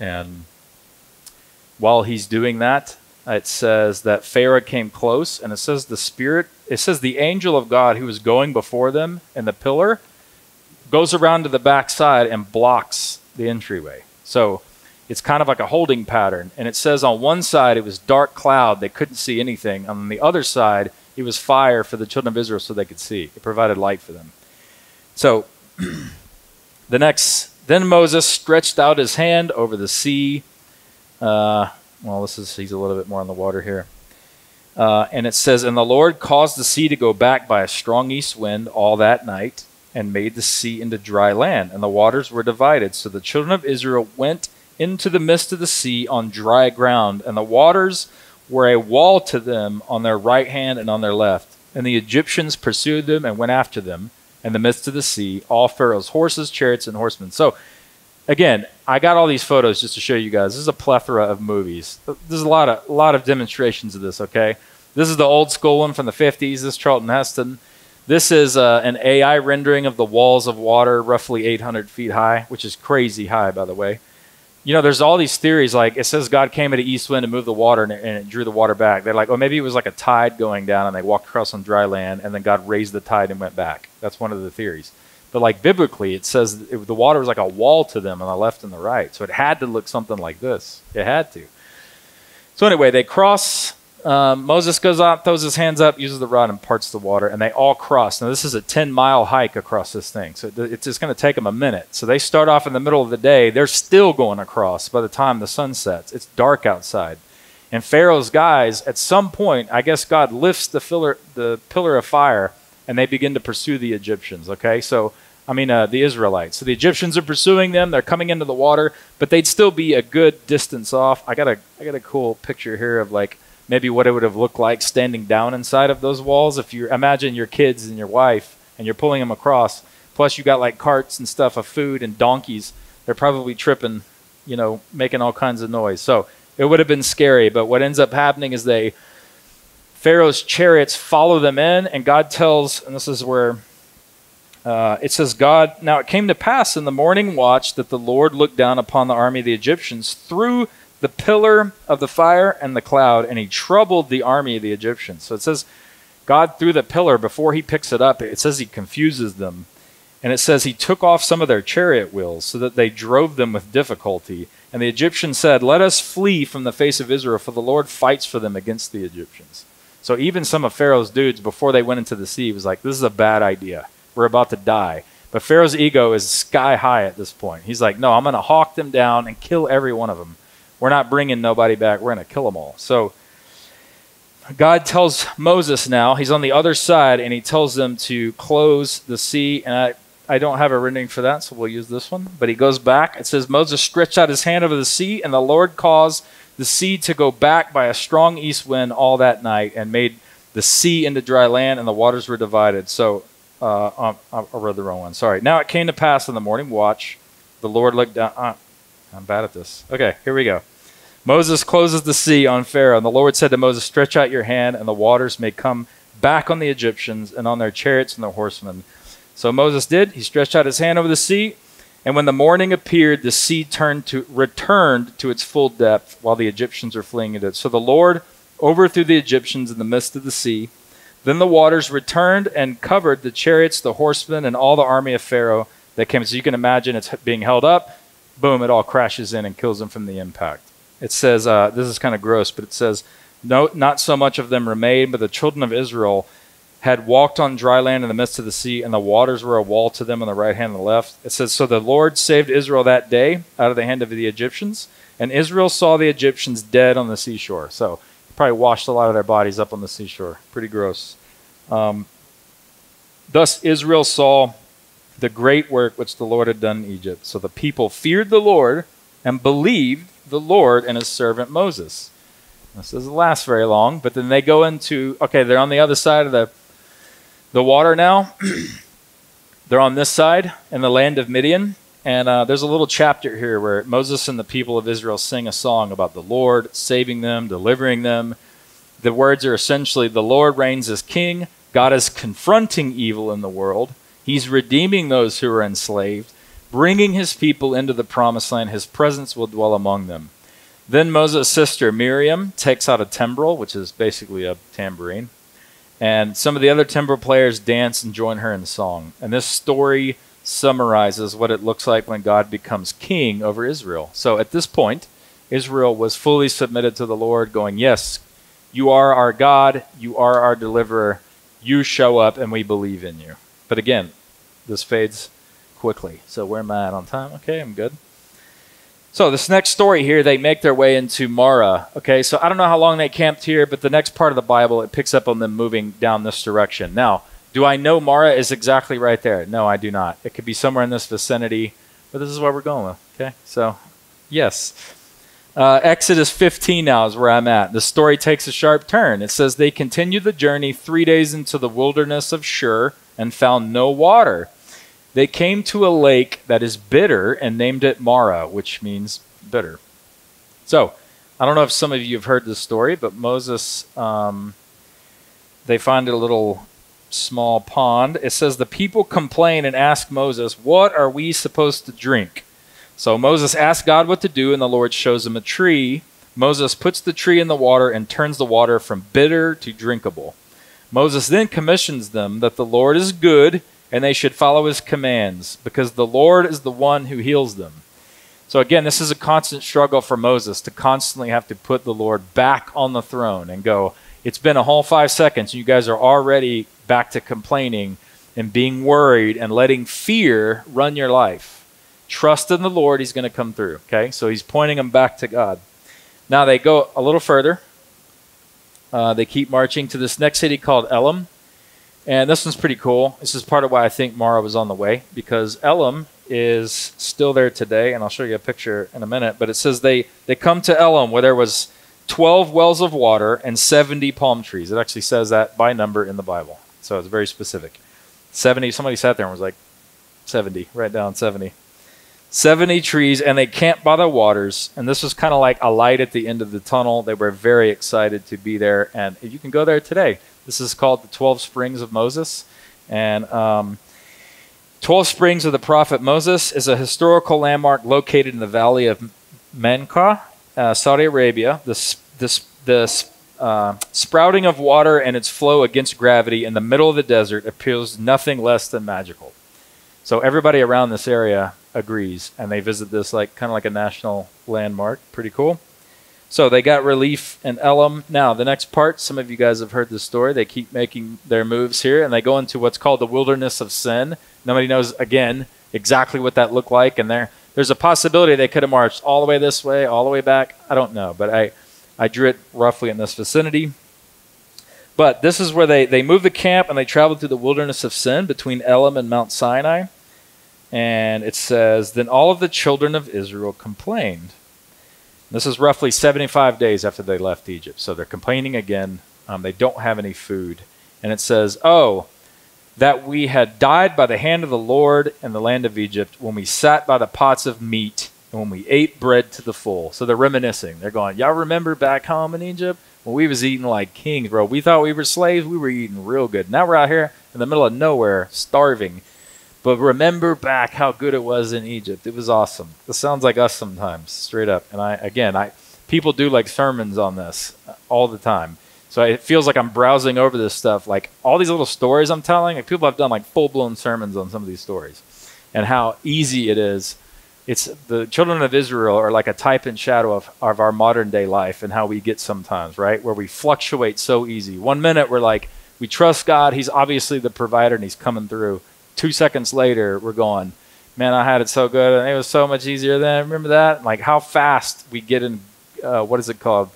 and while he's doing that, it says that Pharaoh came close, and it says the Spirit, it says the angel of God who was going before them in the pillar goes around to the backside and blocks the entryway. So it's kind of like a holding pattern. And it says on one side it was dark cloud, they couldn't see anything. On the other side, it was fire for the children of Israel so they could see. It provided light for them. So the next, then Moses stretched out his hand over the sea. Uh, well, this is he's a little bit more on the water here. Uh, and it says, And the Lord caused the sea to go back by a strong east wind all that night, and made the sea into dry land, and the waters were divided. So the children of Israel went into the midst of the sea on dry ground, and the waters were a wall to them on their right hand and on their left. And the Egyptians pursued them and went after them, in the midst of the sea, all Pharaoh's horses, chariots, and horsemen. So, again, I got all these photos just to show you guys. This is a plethora of movies. There's a lot of a lot of demonstrations of this. Okay, this is the old school one from the 50s. This is Charlton Heston. This is uh, an AI rendering of the walls of water, roughly 800 feet high, which is crazy high, by the way. You know, there's all these theories like it says God came an east wind and moved the water and it, and it drew the water back. They're like, oh, maybe it was like a tide going down and they walked across on dry land and then God raised the tide and went back. That's one of the theories. But like biblically, it says it, the water was like a wall to them on the left and the right. So it had to look something like this. It had to. So anyway, they cross um, Moses goes out, throws his hands up, uses the rod, and parts the water, and they all cross. Now, this is a 10 mile hike across this thing, so it's just going to take them a minute. So they start off in the middle of the day. They're still going across by the time the sun sets. It's dark outside. And Pharaoh's guys, at some point, I guess God lifts the, filler, the pillar of fire, and they begin to pursue the Egyptians, okay? So, I mean, uh, the Israelites. So the Egyptians are pursuing them. They're coming into the water, but they'd still be a good distance off. I got a, I got a cool picture here of like maybe what it would have looked like standing down inside of those walls. If you imagine your kids and your wife and you're pulling them across, plus you got like carts and stuff of food and donkeys, they're probably tripping, you know, making all kinds of noise. So it would have been scary. But what ends up happening is they, Pharaoh's chariots follow them in, and God tells, and this is where uh, it says, God, now it came to pass in the morning watch that the Lord looked down upon the army of the Egyptians through the pillar of the fire and the cloud, and he troubled the army of the Egyptians. So it says, God threw the pillar, before he picks it up, it says he confuses them. And it says he took off some of their chariot wheels so that they drove them with difficulty. And the Egyptians said, Let us flee from the face of Israel, for the Lord fights for them against the Egyptians. So even some of Pharaoh's dudes, before they went into the sea, was like, This is a bad idea. We're about to die. But Pharaoh's ego is sky high at this point. He's like, No, I'm going to hawk them down and kill every one of them. We're not bringing nobody back. We're going to kill them all. So God tells Moses now, he's on the other side, and he tells them to close the sea. And I, I don't have a rendering for that, so we'll use this one. But he goes back. It says, Moses stretched out his hand over the sea, and the Lord caused the sea to go back by a strong east wind all that night and made the sea into dry land, and the waters were divided. So uh, I read the wrong one. Sorry. Now it came to pass in the morning watch, the Lord looked down. Uh, I'm bad at this. Okay, here we go. Moses closes the sea on Pharaoh, and the Lord said to Moses, Stretch out your hand, and the waters may come back on the Egyptians and on their chariots and their horsemen. So Moses did. He stretched out his hand over the sea, and when the morning appeared, the sea turned to returned to its full depth, while the Egyptians were fleeing at it. So the Lord overthrew the Egyptians in the midst of the sea. Then the waters returned and covered the chariots, the horsemen, and all the army of Pharaoh that came. So you can imagine it's being held up. Boom! It all crashes in and kills them from the impact it says, uh, this is kind of gross, but it says, no, not so much of them remained, but the children of Israel had walked on dry land in the midst of the sea, and the waters were a wall to them on the right hand and the left. It says, So the Lord saved Israel that day out of the hand of the Egyptians, and Israel saw the Egyptians dead on the seashore. So probably washed a lot of their bodies up on the seashore. Pretty gross. Um, Thus Israel saw the great work which the Lord had done in Egypt. So the people feared the Lord and believed the Lord and his servant Moses. This doesn't last very long, but then they go into okay, they're on the other side of the the water now. they're on this side in the land of Midian, and uh, there's a little chapter here where Moses and the people of Israel sing a song about the Lord saving them, delivering them. The words are essentially the Lord reigns as king. God is confronting evil in the world. He's redeeming those who are enslaved bringing his people into the promised land. His presence will dwell among them. Then Moses' sister Miriam takes out a timbrel, which is basically a tambourine, and some of the other timbrel players dance and join her in the song. And this story summarizes what it looks like when God becomes king over Israel. So at this point, Israel was fully submitted to the Lord, going, Yes, you are our God, you are our deliverer, you show up, and we believe in you. But again, this fades quickly. So where am I at on time? Okay, I'm good. So this next story here, they make their way into Mara. Okay, so I don't know how long they camped here, but the next part of the Bible it picks up on them moving down this direction. Now, do I know Mara is exactly right there? No, I do not. It could be somewhere in this vicinity, but this is where we're going with. Okay, so yes. Uh, Exodus 15 now is where I'm at. The story takes a sharp turn. It says they continued the journey three days into the wilderness of Shur, and found no water. They came to a lake that is bitter and named it Mara, which means bitter. So, I don't know if some of you have heard this story, but Moses, um, they find a little small pond. It says the people complain and ask Moses, What are we supposed to drink? So Moses asks God what to do, and the Lord shows him a tree. Moses puts the tree in the water and turns the water from bitter to drinkable. Moses then commissions them that the Lord is good and they should follow his commands because the Lord is the one who heals them. So, again, this is a constant struggle for Moses to constantly have to put the Lord back on the throne and go, It's been a whole five seconds, and you guys are already back to complaining and being worried and letting fear run your life. Trust in the Lord, He's going to come through. Okay? So, He's pointing them back to God. Now, they go a little further. Uh, they keep marching to this next city called Elim. And this one's pretty cool. This is part of why I think Mara was on the way, because Elim is still there today, and I'll show you a picture in a minute. But it says they, they come to Elim where there was 12 wells of water and 70 palm trees. It actually says that by number in the Bible. So it's very specific. 70, somebody sat there and was like, 70, write down 70. 70 trees, and they camped by the waters. And this was kind of like a light at the end of the tunnel. They were very excited to be there. And you can go there today. This is called the 12 Springs of Moses. And um, 12 Springs of the Prophet Moses is a historical landmark located in the valley of Menka, uh, Saudi Arabia. The, the, the uh, sprouting of water and its flow against gravity in the middle of the desert appears nothing less than magical. So everybody around this area agrees, and they visit this like kind of like a national landmark. Pretty cool. So they got relief in Elam. Now, the next part, some of you guys have heard the story. They keep making their moves here, and they go into what's called the wilderness of sin. Nobody knows, again, exactly what that looked like. And there, there's a possibility they could have marched all the way this way, all the way back. I don't know, but I, I drew it roughly in this vicinity. But this is where they, they move the camp and they travel through the wilderness of sin between Elam and Mount Sinai. And it says, Then all of the children of Israel complained this is roughly 75 days after they left Egypt. So they're complaining again. Um, they don't have any food. And it says, Oh, that we had died by the hand of the Lord in the land of Egypt when we sat by the pots of meat and when we ate bread to the full. So they're reminiscing. They're going, Y'all remember back home in Egypt when we was eating like kings, bro? We thought we were slaves. We were eating real good. Now we're out here in the middle of nowhere, starving. But remember back how good it was in Egypt. It was awesome. This sounds like us sometimes, straight up. And I again, I people do like sermons on this all the time. So it feels like I'm browsing over this stuff, like all these little stories I'm telling. Like people have done like full blown sermons on some of these stories, and how easy it is. It's the children of Israel are like a type and shadow of, of our modern day life and how we get sometimes, right? Where we fluctuate so easy. One minute we're like, we trust God, He's obviously the provider and He's coming through two seconds later, we're going, man, I had it so good and it was so much easier then. Remember that? Like how fast we get in, uh, what is it called?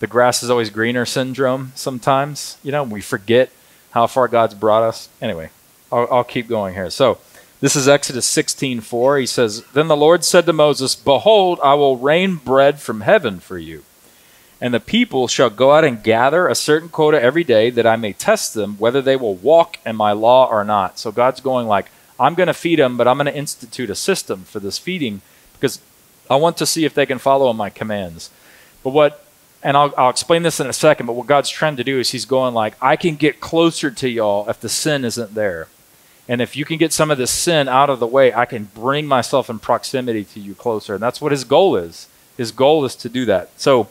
The grass is always greener syndrome sometimes. You know, we forget how far God's brought us. Anyway, I'll, I'll keep going here. So this is Exodus 16:4. He says, Then the Lord said to Moses, Behold, I will rain bread from heaven for you. And the people shall go out and gather a certain quota every day that I may test them whether they will walk in my law or not. So God's going like, I'm going to feed them, but I'm going to institute a system for this feeding because I want to see if they can follow my commands. But what, and I'll, I'll explain this in a second, but what God's trying to do is He's going like, I can get closer to y'all if the sin isn't there. And if you can get some of this sin out of the way, I can bring myself in proximity to you closer. And that's what His goal is. His goal is to do that. So,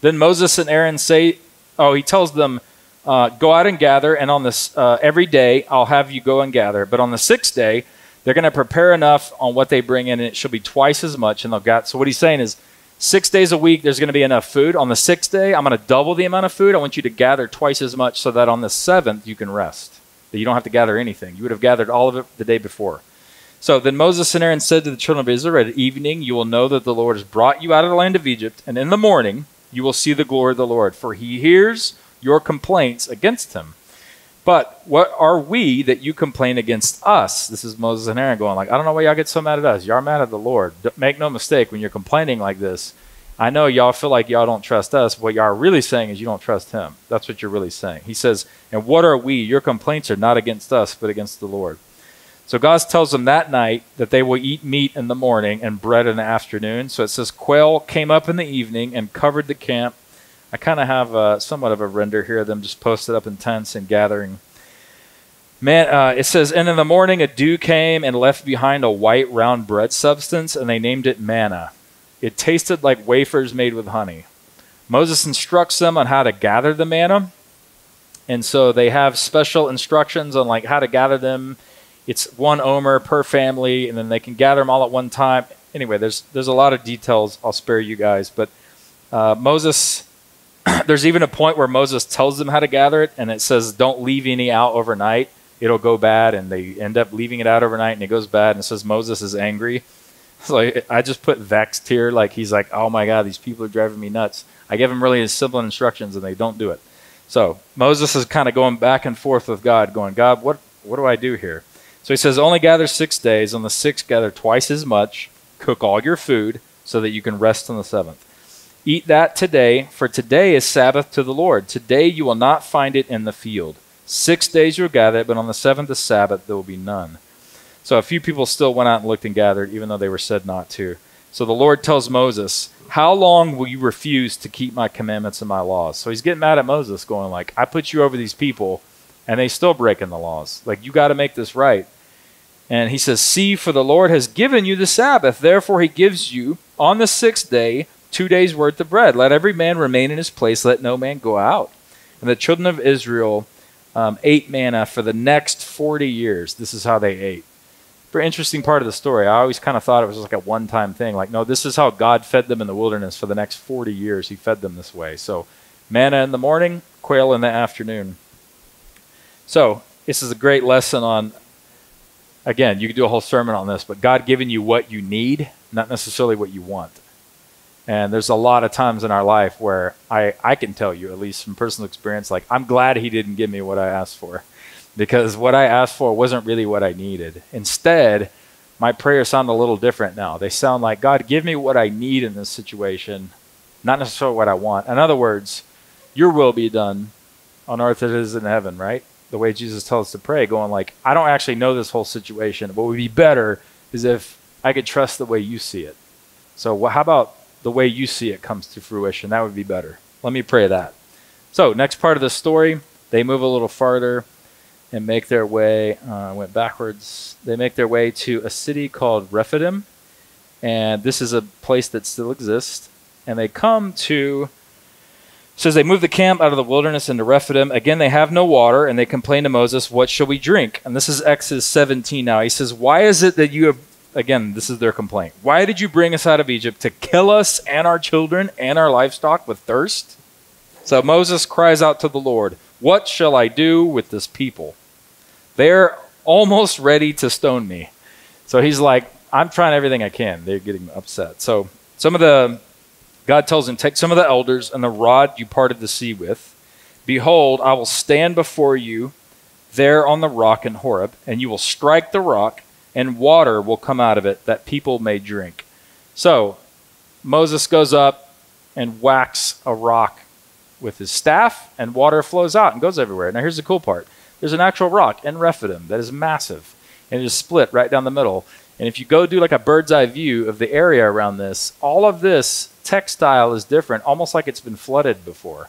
then Moses and Aaron say, oh, he tells them, uh, go out and gather, and on this uh, every day I'll have you go and gather. But on the sixth day, they're going to prepare enough on what they bring in, and it shall be twice as much. And they'll got. So what he's saying is, six days a week there's going to be enough food. On the sixth day, I'm going to double the amount of food. I want you to gather twice as much, so that on the seventh you can rest. That you don't have to gather anything. You would have gathered all of it the day before. So then Moses and Aaron said to the children of Israel, At evening you will know that the Lord has brought you out of the land of Egypt, and in the morning you will see the glory of the Lord, for he hears your complaints against him. But what are we that you complain against us? This is Moses and Aaron going like, I don't know why y'all get so mad at us. Y'all mad at the Lord. Make no mistake, when you're complaining like this, I know y'all feel like y'all don't trust us. What y'all are really saying is you don't trust him. That's what you're really saying. He says, And what are we? Your complaints are not against us, but against the Lord. So God tells them that night that they will eat meat in the morning and bread in the afternoon. So it says, Quail came up in the evening and covered the camp. I kind of have a, somewhat of a render here of them just posted up in tents and gathering. Man, uh, it says, And in the morning a dew came and left behind a white round bread substance, and they named it manna. It tasted like wafers made with honey. Moses instructs them on how to gather the manna. And so they have special instructions on like how to gather them. It's one omer per family, and then they can gather them all at one time. Anyway, there's there's a lot of details. I'll spare you guys, but uh, Moses. there's even a point where Moses tells them how to gather it, and it says, "Don't leave any out overnight; it'll go bad." And they end up leaving it out overnight, and it goes bad. And it says Moses is angry. So I just put vexed here, like he's like, oh my god, these people are driving me nuts. I give him really simple instructions and they don't do it. So Moses is kind of going back and forth with God, going, God, what what do I do here? So he says, only gather six days. On the sixth, gather twice as much. Cook all your food so that you can rest on the seventh. Eat that today, for today is Sabbath to the Lord. Today you will not find it in the field. Six days you'll gather it, but on the seventh is Sabbath, there will be none. So a few people still went out and looked and gathered, even though they were said not to. So the Lord tells Moses, How long will you refuse to keep my commandments and my laws? So he's getting mad at Moses, going like, I put you over these people, and they still breaking the laws. Like, you got to make this right. And he says, See, for the Lord has given you the Sabbath. Therefore, he gives you on the sixth day two days' worth of bread. Let every man remain in his place, let no man go out. And the children of Israel um, ate manna for the next 40 years. This is how they ate very interesting part of the story. I always kind of thought it was like a one time thing. Like, no, this is how God fed them in the wilderness for the next 40 years. He fed them this way. So, manna in the morning, quail in the afternoon. So, this is a great lesson on, again, you could do a whole sermon on this, but God giving you what you need, not necessarily what you want. And there's a lot of times in our life where I, I can tell you, at least from personal experience, like, I'm glad He didn't give me what I asked for because what I asked for wasn't really what I needed. Instead, my prayers sound a little different now. They sound like, God, give me what I need in this situation, not necessarily what I want. In other words, your will be done on earth as it is in heaven, right? The way Jesus tells us to pray, going like, I don't actually know this whole situation. What would be better is if I could trust the way you see it. So, how about the way you see it comes to fruition? That would be better. Let me pray that. So, next part of the story, they move a little farther and make their way, uh, went backwards, they make their way to a city called Rephidim. And this is a place that still exists. And they come to, says they move the camp out of the wilderness into Rephidim. Again, they have no water, and they complain to Moses, What shall we drink? And this is Exodus 17 now. He says, Why is it that you have, again, this is their complaint. Why did you bring us out of Egypt to kill us and our children and our livestock with thirst? So Moses cries out to the Lord, What shall I do with this people? They're almost ready to stone me. So he's like, I'm trying everything I can. They're getting upset. So some of the, God tells him, Take some of the elders and the rod you parted the sea with. Behold, I will stand before you there on the rock in Horeb, and you will strike the rock, and water will come out of it that people may drink. So Moses goes up and whacks a rock with his staff, and water flows out and goes everywhere. Now, here's the cool part there's an actual rock in Rephidim that is massive, and it is split right down the middle. And if you go do like a bird's eye view of the area around this, all of this textile is different, almost like it's been flooded before.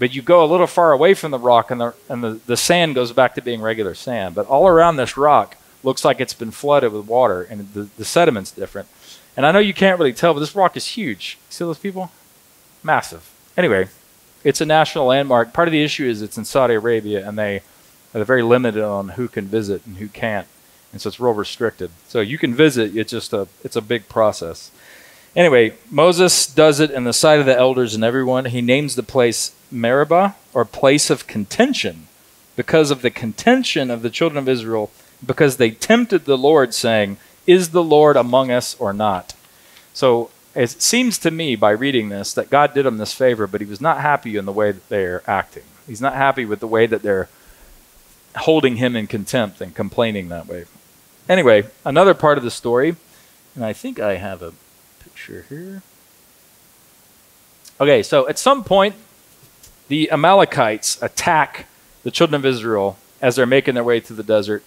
But you go a little far away from the rock, and the, and the, the sand goes back to being regular sand. But all around this rock looks like it's been flooded with water, and the, the sediment's different. And I know you can't really tell, but this rock is huge. See those people? Massive. Anyway, it's a national landmark. Part of the issue is it's in Saudi Arabia, and they they're very limited on who can visit and who can't, and so it's real restricted. So you can visit; it's just a it's a big process. Anyway, Moses does it in the sight of the elders and everyone. He names the place Meribah, or place of contention, because of the contention of the children of Israel, because they tempted the Lord, saying, Is the Lord among us or not? So it seems to me by reading this that God did them this favor, but he was not happy in the way that they're acting. He's not happy with the way that they're holding him in contempt and complaining that way. Anyway, another part of the story, and I think I have a picture here. Okay, so at some point, the Amalekites attack the children of Israel as they're making their way through the desert.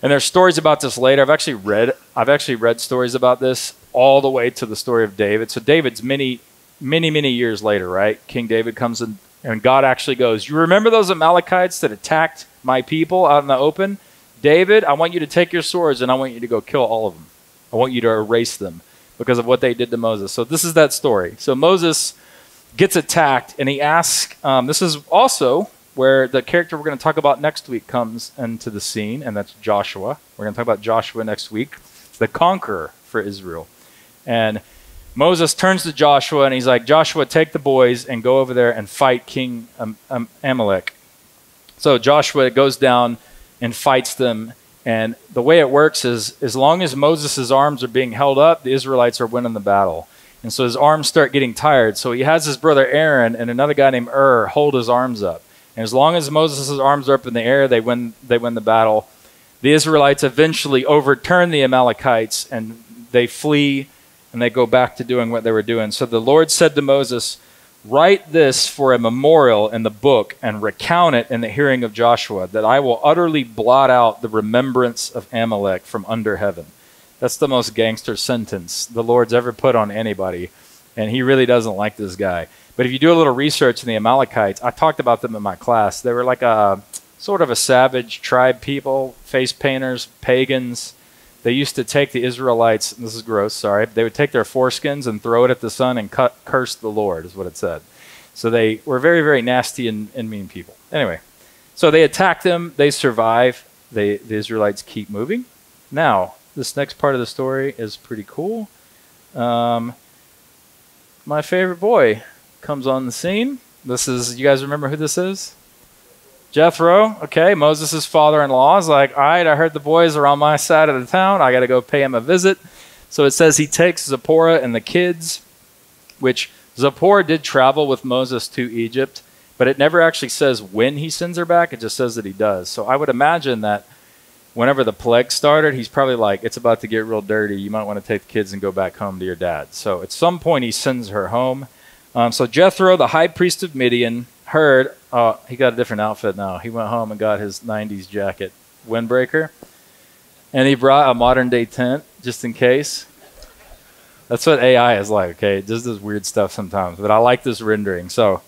And there's stories about this later. I've actually read I've actually read stories about this all the way to the story of David. So David's many many many years later, right? King David comes in and God actually goes, "You remember those Amalekites that attacked my people out in the open? David, I want you to take your swords and I want you to go kill all of them. I want you to erase them because of what they did to Moses." So this is that story. So Moses gets attacked and he asks um, this is also where the character we're going to talk about next week comes into the scene, and that's Joshua. We're going to talk about Joshua next week, the conqueror for Israel. And Moses turns to Joshua and he's like, Joshua, take the boys and go over there and fight King um, um, Amalek. So Joshua goes down and fights them. And the way it works is as long as Moses' arms are being held up, the Israelites are winning the battle. And so his arms start getting tired. So he has his brother Aaron and another guy named Hur hold his arms up. And as long as Moses' arms are up in the air, they win, they win the battle. The Israelites eventually overturn the Amalekites and they flee and they go back to doing what they were doing. So the Lord said to Moses, Write this for a memorial in the book and recount it in the hearing of Joshua, that I will utterly blot out the remembrance of Amalek from under heaven. That's the most gangster sentence the Lord's ever put on anybody. And he really doesn't like this guy. But if you do a little research in the Amalekites, I talked about them in my class. They were like a sort of a savage tribe people, face painters, pagans. They used to take the Israelites, this is gross, sorry, they would take their foreskins and throw it at the sun and cut, curse the Lord, is what it said. So they were very, very nasty and, and mean people. Anyway, so they attack them, they survive, they, the Israelites keep moving. Now, this next part of the story is pretty cool. Um, my favorite boy, comes on the scene. This is, you guys remember who this is? Jethro, okay, Moses' father in law is like, all right, I heard the boys are on my side of the town. I got to go pay him a visit. So it says he takes Zipporah and the kids, which Zipporah did travel with Moses to Egypt, but it never actually says when he sends her back. It just says that he does. So I would imagine that whenever the plague started, he's probably like, it's about to get real dirty. You might want to take the kids and go back home to your dad. So at some point, he sends her home. Um, so Jethro, the high priest of Midian, heard. oh, he got a different outfit now. He went home and got his '90s jacket, windbreaker, and he brought a modern day tent just in case. That's what AI is like. Okay, it just does weird stuff sometimes, but I like this rendering. So,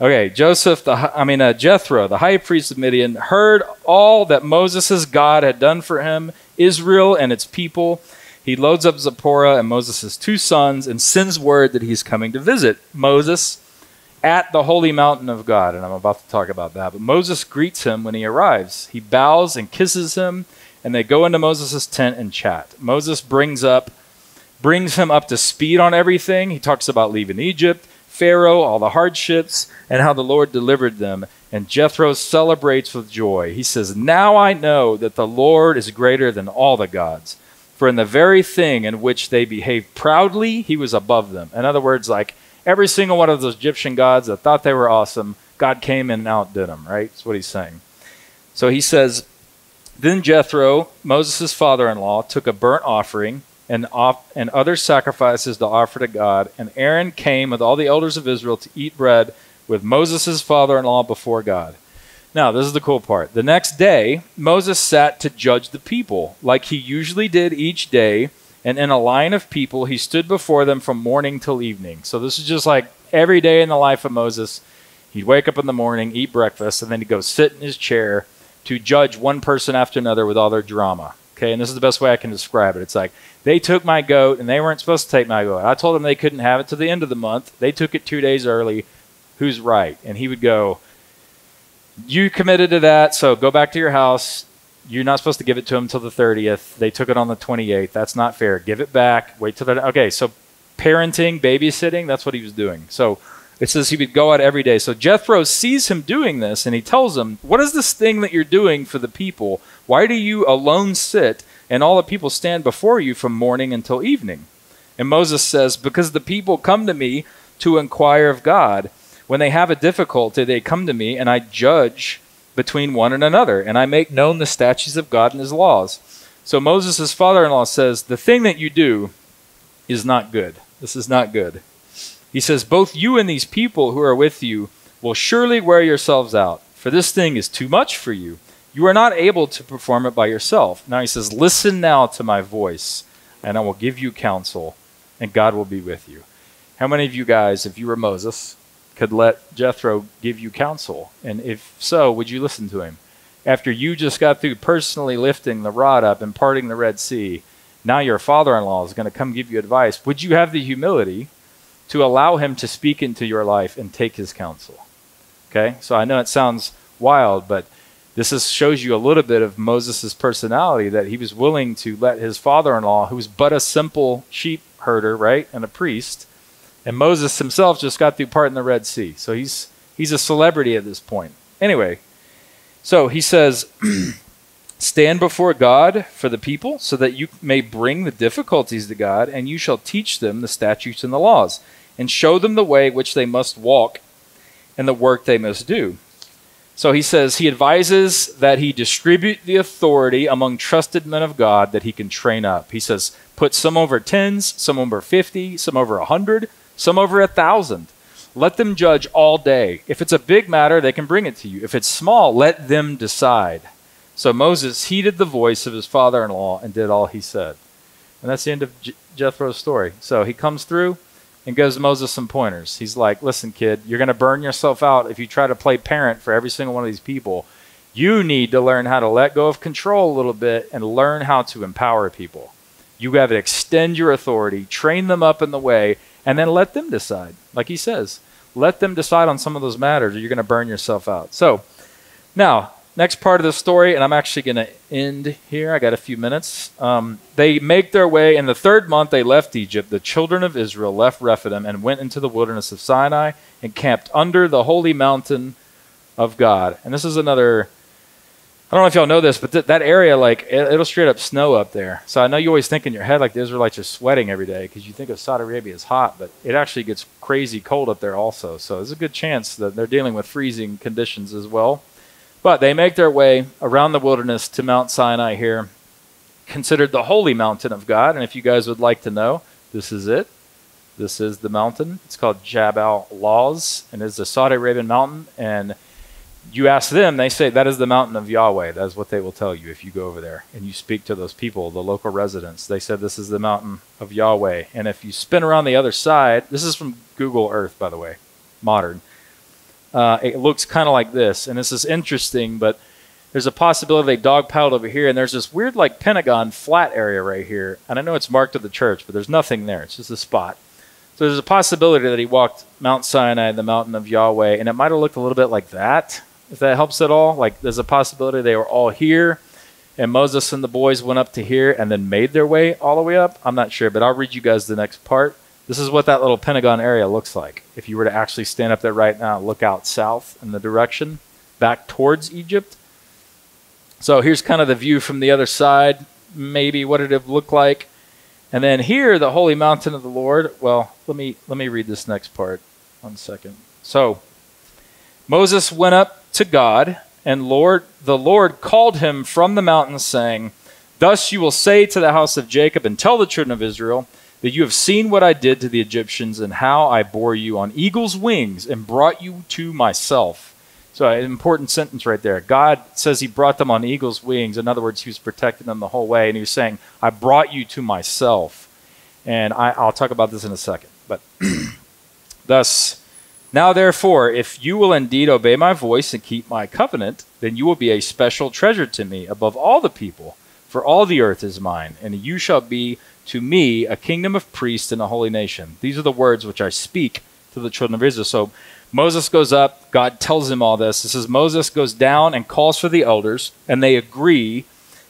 okay, Joseph, the I mean uh, Jethro, the high priest of Midian, heard all that Moses' God had done for him, Israel and its people he loads up Zipporah and Moses' two sons and sends word that he's coming to visit Moses at the holy mountain of God. And I'm about to talk about that. But Moses greets him when he arrives. He bows and kisses him, and they go into Moses' tent and chat. Moses brings up brings him up to speed on everything. He talks about leaving Egypt, Pharaoh, all the hardships, and how the Lord delivered them. And Jethro celebrates with joy. He says, Now I know that the Lord is greater than all the gods. For in the very thing in which they behaved proudly, he was above them. In other words, like every single one of those Egyptian gods that thought they were awesome, God came in and outdid them, right? That's what he's saying. So he says, Then Jethro, Moses' father in law, took a burnt offering and, off, and other sacrifices to offer to God, and Aaron came with all the elders of Israel to eat bread with Moses' father in law before God. Now, this is the cool part. The next day, Moses sat to judge the people, like he usually did each day, and in a line of people, he stood before them from morning till evening. So, this is just like every day in the life of Moses. He'd wake up in the morning, eat breakfast, and then he'd go sit in his chair to judge one person after another with all their drama. Okay, and this is the best way I can describe it. It's like they took my goat and they weren't supposed to take my goat. I told them they couldn't have it to the end of the month. They took it two days early. Who's right? And he would go, you committed to that, so go back to your house. You're not supposed to give it to them until the 30th. They took it on the 28th. That's not fair. Give it back. Wait till the. Okay, so parenting, babysitting, that's what he was doing. So it says he would go out every day. So Jethro sees him doing this and he tells him, What is this thing that you're doing for the people? Why do you alone sit and all the people stand before you from morning until evening? And Moses says, Because the people come to me to inquire of God. When they have a difficulty, they come to me, and I judge between one and another, and I make known the statutes of God and his laws. So Moses' father in law says, The thing that you do is not good. This is not good. He says, Both you and these people who are with you will surely wear yourselves out, for this thing is too much for you. You are not able to perform it by yourself. Now he says, Listen now to my voice, and I will give you counsel, and God will be with you. How many of you guys, if you were Moses, could let Jethro give you counsel? And if so, would you listen to him? After you just got through personally lifting the rod up and parting the Red Sea, now your father in law is going to come give you advice. Would you have the humility to allow him to speak into your life and take his counsel? Okay, so I know it sounds wild, but this is, shows you a little bit of Moses' personality that he was willing to let his father in law, who was but a simple sheep herder, right, and a priest, and Moses himself just got through part in the Red Sea. So he's, he's a celebrity at this point. Anyway, so he says, Stand before God for the people, so that you may bring the difficulties to God, and you shall teach them the statutes and the laws, and show them the way which they must walk and the work they must do. So he says he advises that he distribute the authority among trusted men of God that he can train up. He says, put some over tens, some over 50, some over a 100, some over a 1,000. Let them judge all day. If it's a big matter, they can bring it to you. If it's small, let them decide. So Moses heeded the voice of his father in law and did all he said. And that's the end of Jethro's story. So he comes through and gives Moses some pointers. He's like, listen, kid, you're going to burn yourself out if you try to play parent for every single one of these people. You need to learn how to let go of control a little bit and learn how to empower people. You have to extend your authority, train them up in the way, and then let them decide. Like he says, let them decide on some of those matters, or you're going to burn yourself out. So, now, next part of the story, and I'm actually going to end here. I got a few minutes. Um, they make their way in the third month. They left Egypt. The children of Israel left Rephidim and went into the wilderness of Sinai and camped under the holy mountain of God. And this is another. I don't know if y'all know this, but th- that area, like, it, will straight up snow up there. So I know you always think in your head, like, the Israelites are sweating every day because you think of Saudi Arabia as hot, but it actually gets crazy cold up there also. So there's a good chance that they're dealing with freezing conditions as well. But they make their way around the wilderness to Mount Sinai here, considered the holy mountain of God. And if you guys would like to know, this is it. This is the mountain. It's called Jabal Lawz, and it's a Saudi Arabian mountain. And you ask them, they say that is the mountain of Yahweh. That is what they will tell you if you go over there and you speak to those people, the local residents. They said this is the mountain of Yahweh. And if you spin around the other side, this is from Google Earth, by the way, modern uh, it looks kind of like this. And this is interesting, but there's a possibility they dogpiled over here, and there's this weird, like, pentagon flat area right here. And I know it's marked to the church, but there's nothing there. It's just a spot. So there's a possibility that he walked Mount Sinai, the mountain of Yahweh, and it might have looked a little bit like that, if that helps at all. Like, there's a possibility they were all here, and Moses and the boys went up to here and then made their way all the way up. I'm not sure, but I'll read you guys the next part. This is what that little Pentagon area looks like. If you were to actually stand up there right now, and look out south in the direction back towards Egypt. So here's kind of the view from the other side, maybe what it'd have looked like. And then here, the holy mountain of the Lord. Well, let me let me read this next part. One second. So Moses went up to God, and Lord the Lord called him from the mountain, saying, Thus you will say to the house of Jacob and tell the children of Israel, that you have seen what I did to the Egyptians and how I bore you on eagle's wings and brought you to myself. So, an important sentence right there. God says He brought them on eagle's wings. In other words, He was protecting them the whole way. And He was saying, I brought you to myself. And I, will talk about this in a second. But thus, now therefore, if you will indeed obey my voice and keep my covenant, then you will be a special treasure to me above all the people. For all the earth is mine, and you shall be to me a kingdom of priests and a holy nation. These are the words which I speak to the children of Israel. So Moses goes up, God tells him all this. This is Moses goes down and calls for the elders, and they agree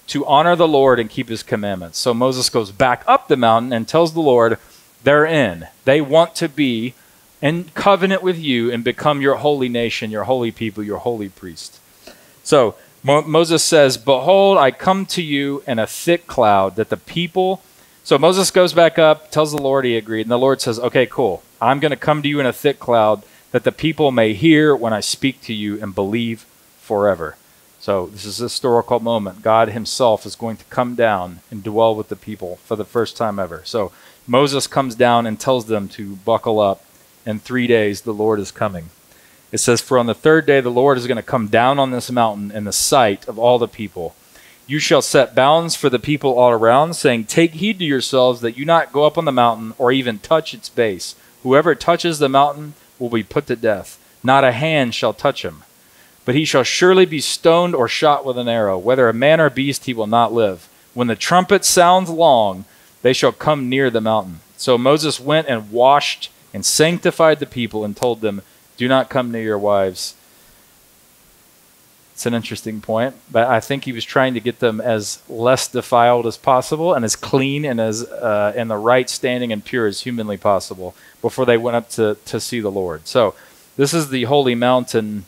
to honor the Lord and keep his commandments. So Moses goes back up the mountain and tells the Lord, they're in. They want to be in covenant with you and become your holy nation, your holy people, your holy priest. So Mo- Moses says, Behold, I come to you in a thick cloud, that the people so Moses goes back up, tells the Lord he agreed, and the Lord says, Okay, cool. I'm going to come to you in a thick cloud that the people may hear when I speak to you and believe forever. So this is a historical moment. God himself is going to come down and dwell with the people for the first time ever. So Moses comes down and tells them to buckle up in three days the Lord is coming. It says, For on the third day the Lord is going to come down on this mountain in the sight of all the people. You shall set bounds for the people all around, saying, Take heed to yourselves that you not go up on the mountain or even touch its base. Whoever touches the mountain will be put to death. Not a hand shall touch him. But he shall surely be stoned or shot with an arrow. Whether a man or beast, he will not live. When the trumpet sounds long, they shall come near the mountain. So Moses went and washed and sanctified the people and told them, Do not come near your wives. It's an interesting point, but I think he was trying to get them as less defiled as possible and as clean and as uh, in the right standing and pure as humanly possible before they went up to, to see the Lord. So, this is the holy mountain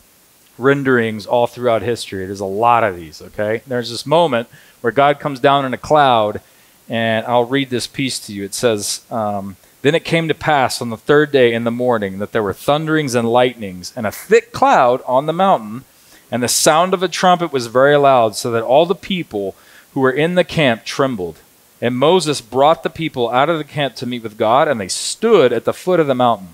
renderings all throughout history. There's a lot of these, okay? There's this moment where God comes down in a cloud, and I'll read this piece to you. It says, um, Then it came to pass on the third day in the morning that there were thunderings and lightnings, and a thick cloud on the mountain, and the sound of a trumpet was very loud, so that all the people who were in the camp trembled. And Moses brought the people out of the camp to meet with God, and they stood at the foot of the mountain.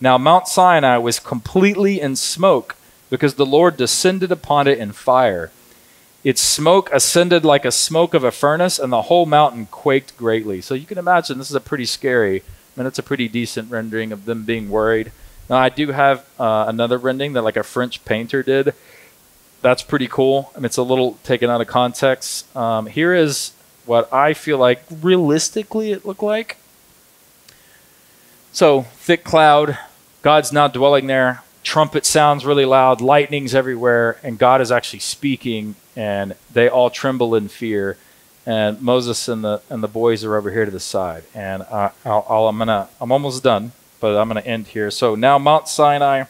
Now, Mount Sinai was completely in smoke, because the Lord descended upon it in fire. Its smoke ascended like a smoke of a furnace, and the whole mountain quaked greatly. So you can imagine this is a pretty scary, I mean, it's a pretty decent rendering of them being worried. Now, I do have uh, another rendering that like a French painter did. That's pretty cool. I mean, it's a little taken out of context. Um, here is what I feel like realistically it looked like. So, thick cloud, God's now dwelling there. Trumpet sounds really loud, lightnings everywhere, and God is actually speaking, and they all tremble in fear. And Moses and the and the boys are over here to the side. And I'll, I'll, I'm gonna I'm almost done, but I'm gonna end here. So now Mount Sinai,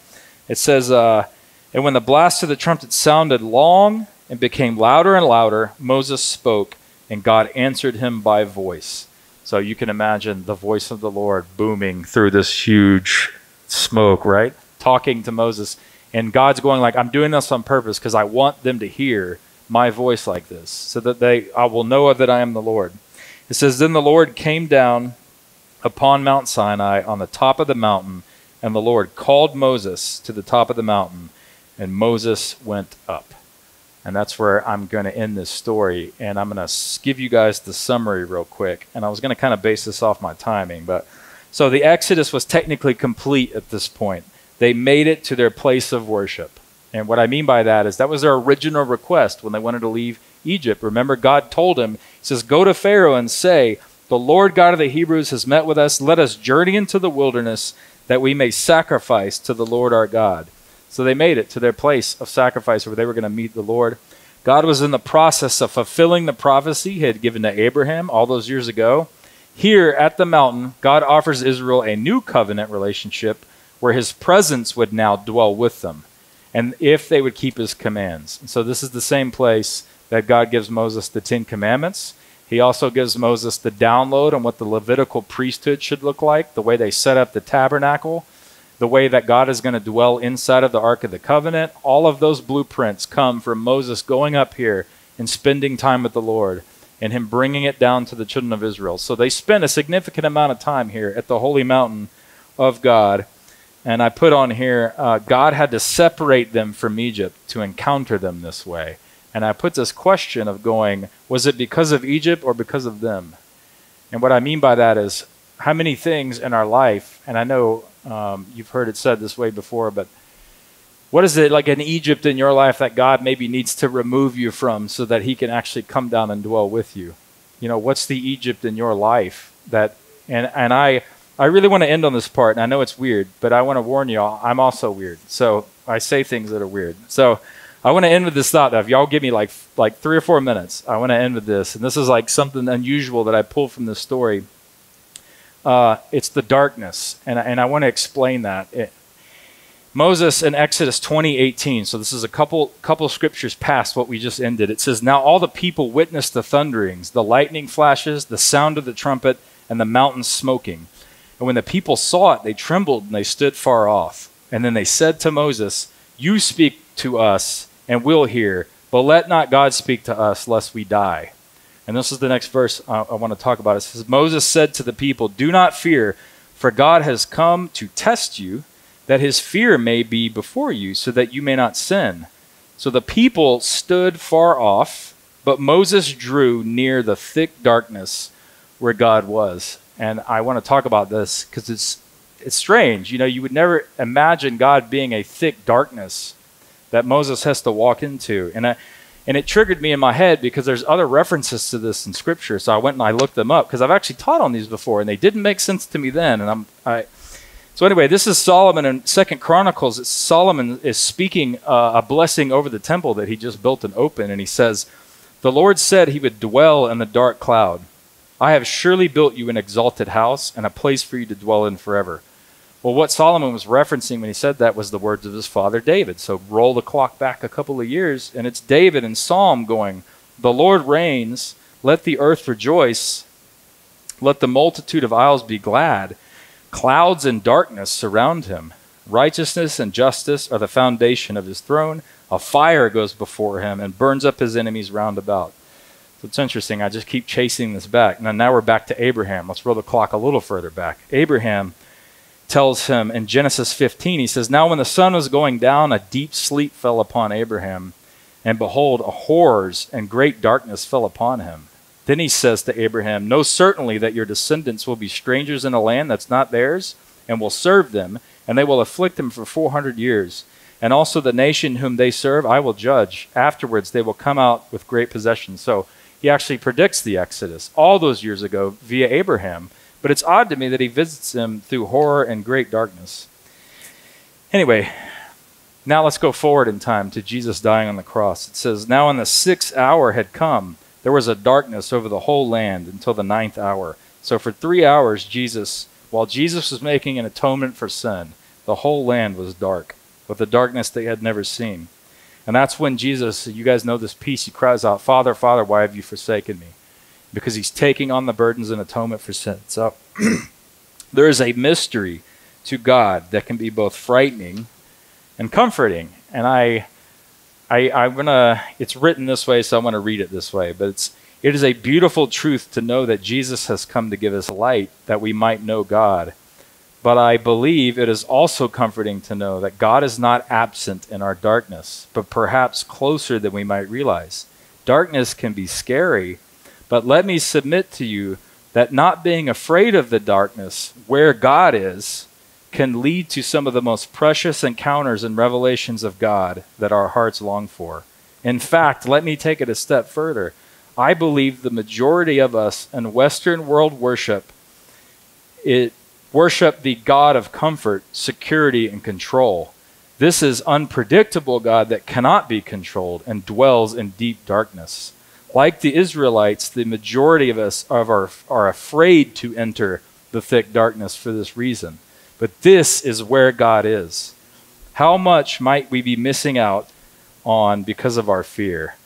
it says, uh, and when the blast of the trumpet sounded long and became louder and louder, Moses spoke and God answered him by voice. So you can imagine the voice of the Lord booming through this huge smoke, right? Talking to Moses. And God's going like, I'm doing this on purpose because I want them to hear my voice like this, so that they I will know that I am the Lord. It says, Then the Lord came down upon Mount Sinai on the top of the mountain, and the Lord called Moses to the top of the mountain, and Moses went up. And that's where I'm going to end this story. And I'm going to give you guys the summary real quick. And I was going to kind of base this off my timing. But so the Exodus was technically complete at this point. They made it to their place of worship. And what I mean by that is that was their original request when they wanted to leave Egypt. Remember, God told him, He says, Go to Pharaoh and say, The Lord God of the Hebrews has met with us. Let us journey into the wilderness that we may sacrifice to the Lord our God. So they made it to their place of sacrifice where they were going to meet the Lord. God was in the process of fulfilling the prophecy he had given to Abraham all those years ago. Here at the mountain, God offers Israel a new covenant relationship where his presence would now dwell with them, and if they would keep his commands. And so this is the same place that God gives Moses the Ten Commandments. He also gives Moses the download on what the Levitical priesthood should look like, the way they set up the tabernacle, the way that God is going to dwell inside of the Ark of the Covenant, all of those blueprints come from Moses going up here and spending time with the Lord and him bringing it down to the children of Israel. So they spent a significant amount of time here at the holy mountain of God. And I put on here, uh, God had to separate them from Egypt to encounter them this way. And I put this question of going, was it because of Egypt or because of them? And what I mean by that is, how many things in our life, and I know um, you've heard it said this way before, but what is it like in Egypt in your life that God maybe needs to remove you from so that He can actually come down and dwell with you? You know, what's the Egypt in your life that, and, and I, I really want to end on this part, and I know it's weird, but I want to warn y'all, I'm also weird. So I say things that are weird. So I want to end with this thought that if y'all give me like like three or four minutes, I want to end with this. And this is like something unusual that I pulled from this story uh, it's the darkness, and, and I want to explain that. It, Moses in Exodus 20:18. So this is a couple couple scriptures past what we just ended. It says, "Now all the people witnessed the thunderings, the lightning flashes, the sound of the trumpet, and the mountains smoking. And when the people saw it, they trembled and they stood far off. And then they said to Moses, "You speak to us, and we'll hear, but let not God speak to us, lest we die." And this is the next verse uh, I, I want to talk about. It says, Moses said to the people, Do not fear, For God has come to test you, that his fear may be before you, so that you may not sin. So the people stood far off, but Moses drew near the thick darkness where God was. And I want to talk about this because it's it's strange. You know, you would never imagine God being a thick darkness that Moses has to walk into. And I, and it triggered me in my head because there's other references to this in scripture. So I went and I looked them up because I've actually taught on these before and they didn't make sense to me then. And I'm I so anyway, this is Solomon in Second Chronicles. Solomon is speaking uh, a blessing over the temple that he just built and opened, and he says, "The Lord said He would dwell in the dark cloud. I have surely built you an exalted house and a place for you to dwell in forever." Well, what Solomon was referencing when he said that was the words of his father David. So roll the clock back a couple of years, and it's David in Psalm going, The Lord reigns, let the earth rejoice, let the multitude of isles be glad. Clouds and darkness surround him. Righteousness and justice are the foundation of his throne. A fire goes before him and burns up his enemies round about. So it's interesting. I just keep chasing this back. Now, now we're back to Abraham. Let's roll the clock a little further back. Abraham tells him in Genesis 15, he says, Now when the sun was going down, a deep sleep fell upon Abraham, and behold, a horrors and great darkness fell upon him. Then he says to Abraham, Know certainly that your descendants will be strangers in a land that's not theirs, and will serve them, and they will afflict them for 400 years. And also the nation whom they serve I will judge. Afterwards they will come out with great possessions. So he actually predicts the Exodus all those years ago via Abraham. But it's odd to me that he visits them through horror and great darkness. Anyway, now let's go forward in time to Jesus dying on the cross. It says, Now when the sixth hour had come, there was a darkness over the whole land until the ninth hour. So for three hours, Jesus, while Jesus was making an atonement for sin, the whole land was dark with a darkness they had never seen. And that's when Jesus, you guys know this piece, he cries out, Father, Father, why have you forsaken me? because he's taking on the burdens and atonement for sin. So there is a mystery to God that can be both frightening and comforting. And I, I, I'm gonna. It's written this way, so I'm gonna read it this way. But it's it is a beautiful truth to know that Jesus has come to give us light that we might know God. But I believe it is also comforting to know that God is not absent in our darkness, but perhaps closer than we might realize. Darkness can be scary, but let me submit to you that not being afraid of the darkness, where God is, can lead to some of the most precious encounters and revelations of God that our hearts long for. In fact, let me take it a step further. I believe the majority of us in Western world worship it worship the God of comfort, security, and control. This is unpredictable God that cannot be controlled and dwells in deep darkness. Like the Israelites, the majority of us are, are afraid to enter the thick darkness for this reason. But this is where God is. How much might we be missing out on because of our fear?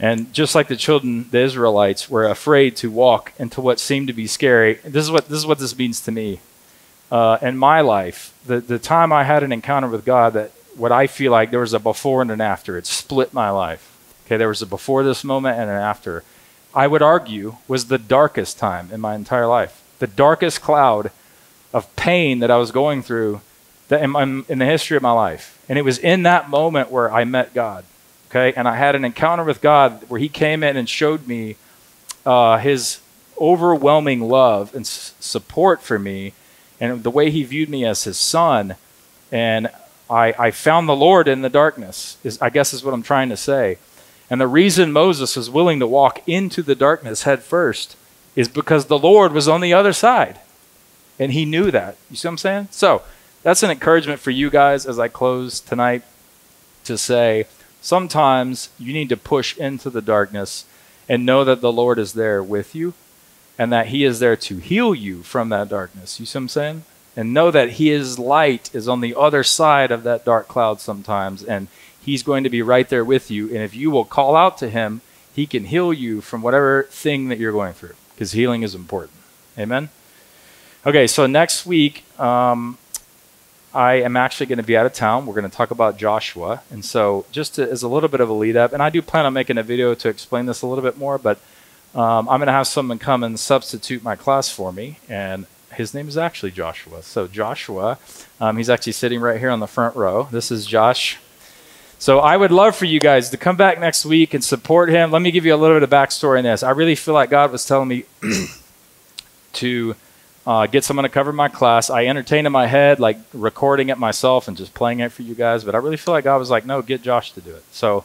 And just like the children, the Israelites, were afraid to walk into what seemed to be scary. This is what this is what this means to me. Uh, in my life, the the time I had an encounter with God, that what I feel like there was a before and an after. It split my life. Okay, there was a before this moment and an after. I would argue was the darkest time in my entire life. The darkest cloud of pain that I was going through that in, in the history of my life. And it was in that moment where I met God. Okay, and I had an encounter with God where He came in and showed me uh, His overwhelming love and s- support for me, and the way He viewed me as His son. And I, I found the Lord in the darkness. Is I guess is what I'm trying to say. And the reason Moses was willing to walk into the darkness head first is because the Lord was on the other side. And he knew that. You see what I'm saying? So that's an encouragement for you guys as I close tonight to say sometimes you need to push into the darkness and know that the Lord is there with you and that he is there to heal you from that darkness. You see what I'm saying? And know that his light is on the other side of that dark cloud sometimes. And He's going to be right there with you. And if you will call out to Him, He can heal you from whatever thing that you're going through because healing is important. Amen? Okay, so next week, um, I am actually going to be out of town. We're going to talk about Joshua. And so, just to, as a little bit of a lead up, and I do plan on making a video to explain this a little bit more, but um, I'm going to have someone come and substitute my class for me and his name is actually Joshua. So, Joshua, um, he's actually sitting right here on the front row. This is Josh. So, I would love for you guys to come back next week and support him. Let me give you a little bit of backstory in this. I really feel like God was telling me to uh, get someone to cover my class. I entertained in my head, like recording it myself and just playing it for you guys. But I really feel like God was like, no, get Josh to do it. So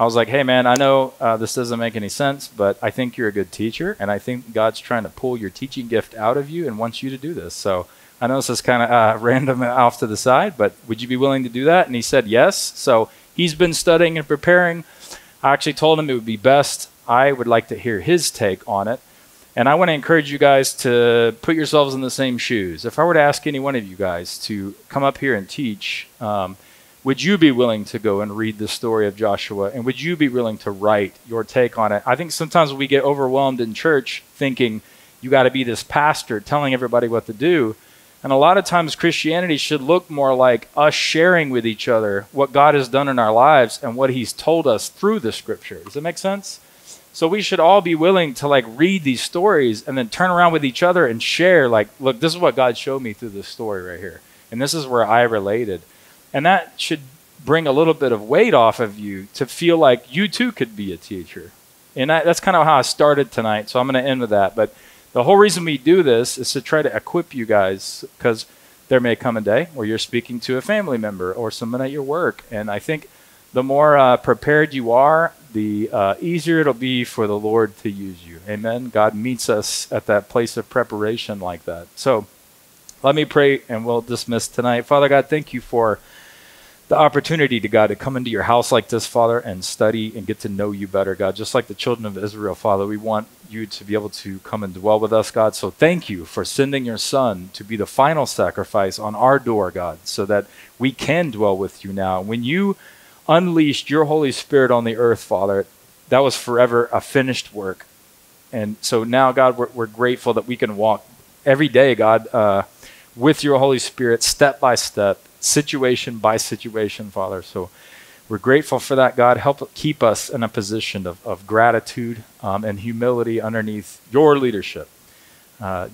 I was like, hey, man, I know uh, this doesn't make any sense, but I think you're a good teacher. And I think God's trying to pull your teaching gift out of you and wants you to do this. So I know this is kind of uh, random off to the side, but would you be willing to do that? And he said yes. So he's been studying and preparing. I actually told him it would be best. I would like to hear his take on it. And I want to encourage you guys to put yourselves in the same shoes. If I were to ask any one of you guys to come up here and teach, um, would you be willing to go and read the story of Joshua? And would you be willing to write your take on it? I think sometimes we get overwhelmed in church thinking you got to be this pastor telling everybody what to do. And a lot of times Christianity should look more like us sharing with each other what God has done in our lives and what He's told us through the scripture. Does that make sense? So we should all be willing to like read these stories and then turn around with each other and share like, look, this is what God showed me through this story right here. And this is where I related. And that should bring a little bit of weight off of you to feel like you too could be a teacher. And I, that's kind of how I started tonight. So I'm going to end with that. But the whole reason we do this is to try to equip you guys because there may come a day where you're speaking to a family member or someone at your work. And I think the more uh, prepared you are, the uh, easier it'll be for the Lord to use you. Amen. God meets us at that place of preparation like that. So let me pray and we'll dismiss tonight. Father God, thank you for the opportunity to God to come into your house like this, Father, and study and get to know you better, God. Just like the children of Israel, Father, we want you to be able to come and dwell with us, God. So thank you for sending your Son to be the final sacrifice on our door, God, so that we can dwell with you now. When you unleashed your Holy Spirit on the earth, Father, that was forever a finished work. And so now, God, we're, we're grateful that we can walk every day, God, uh, with your Holy Spirit, step by step, situation by situation, Father. So we're grateful for that, God. Help keep us in a position of, of gratitude um, and humility underneath your leadership. Uh,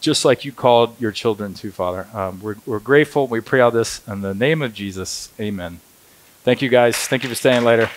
just like you called your children to, Father. Um, we're, we're grateful. We pray all this in the name of Jesus. Amen. Thank you, guys. Thank you for staying later.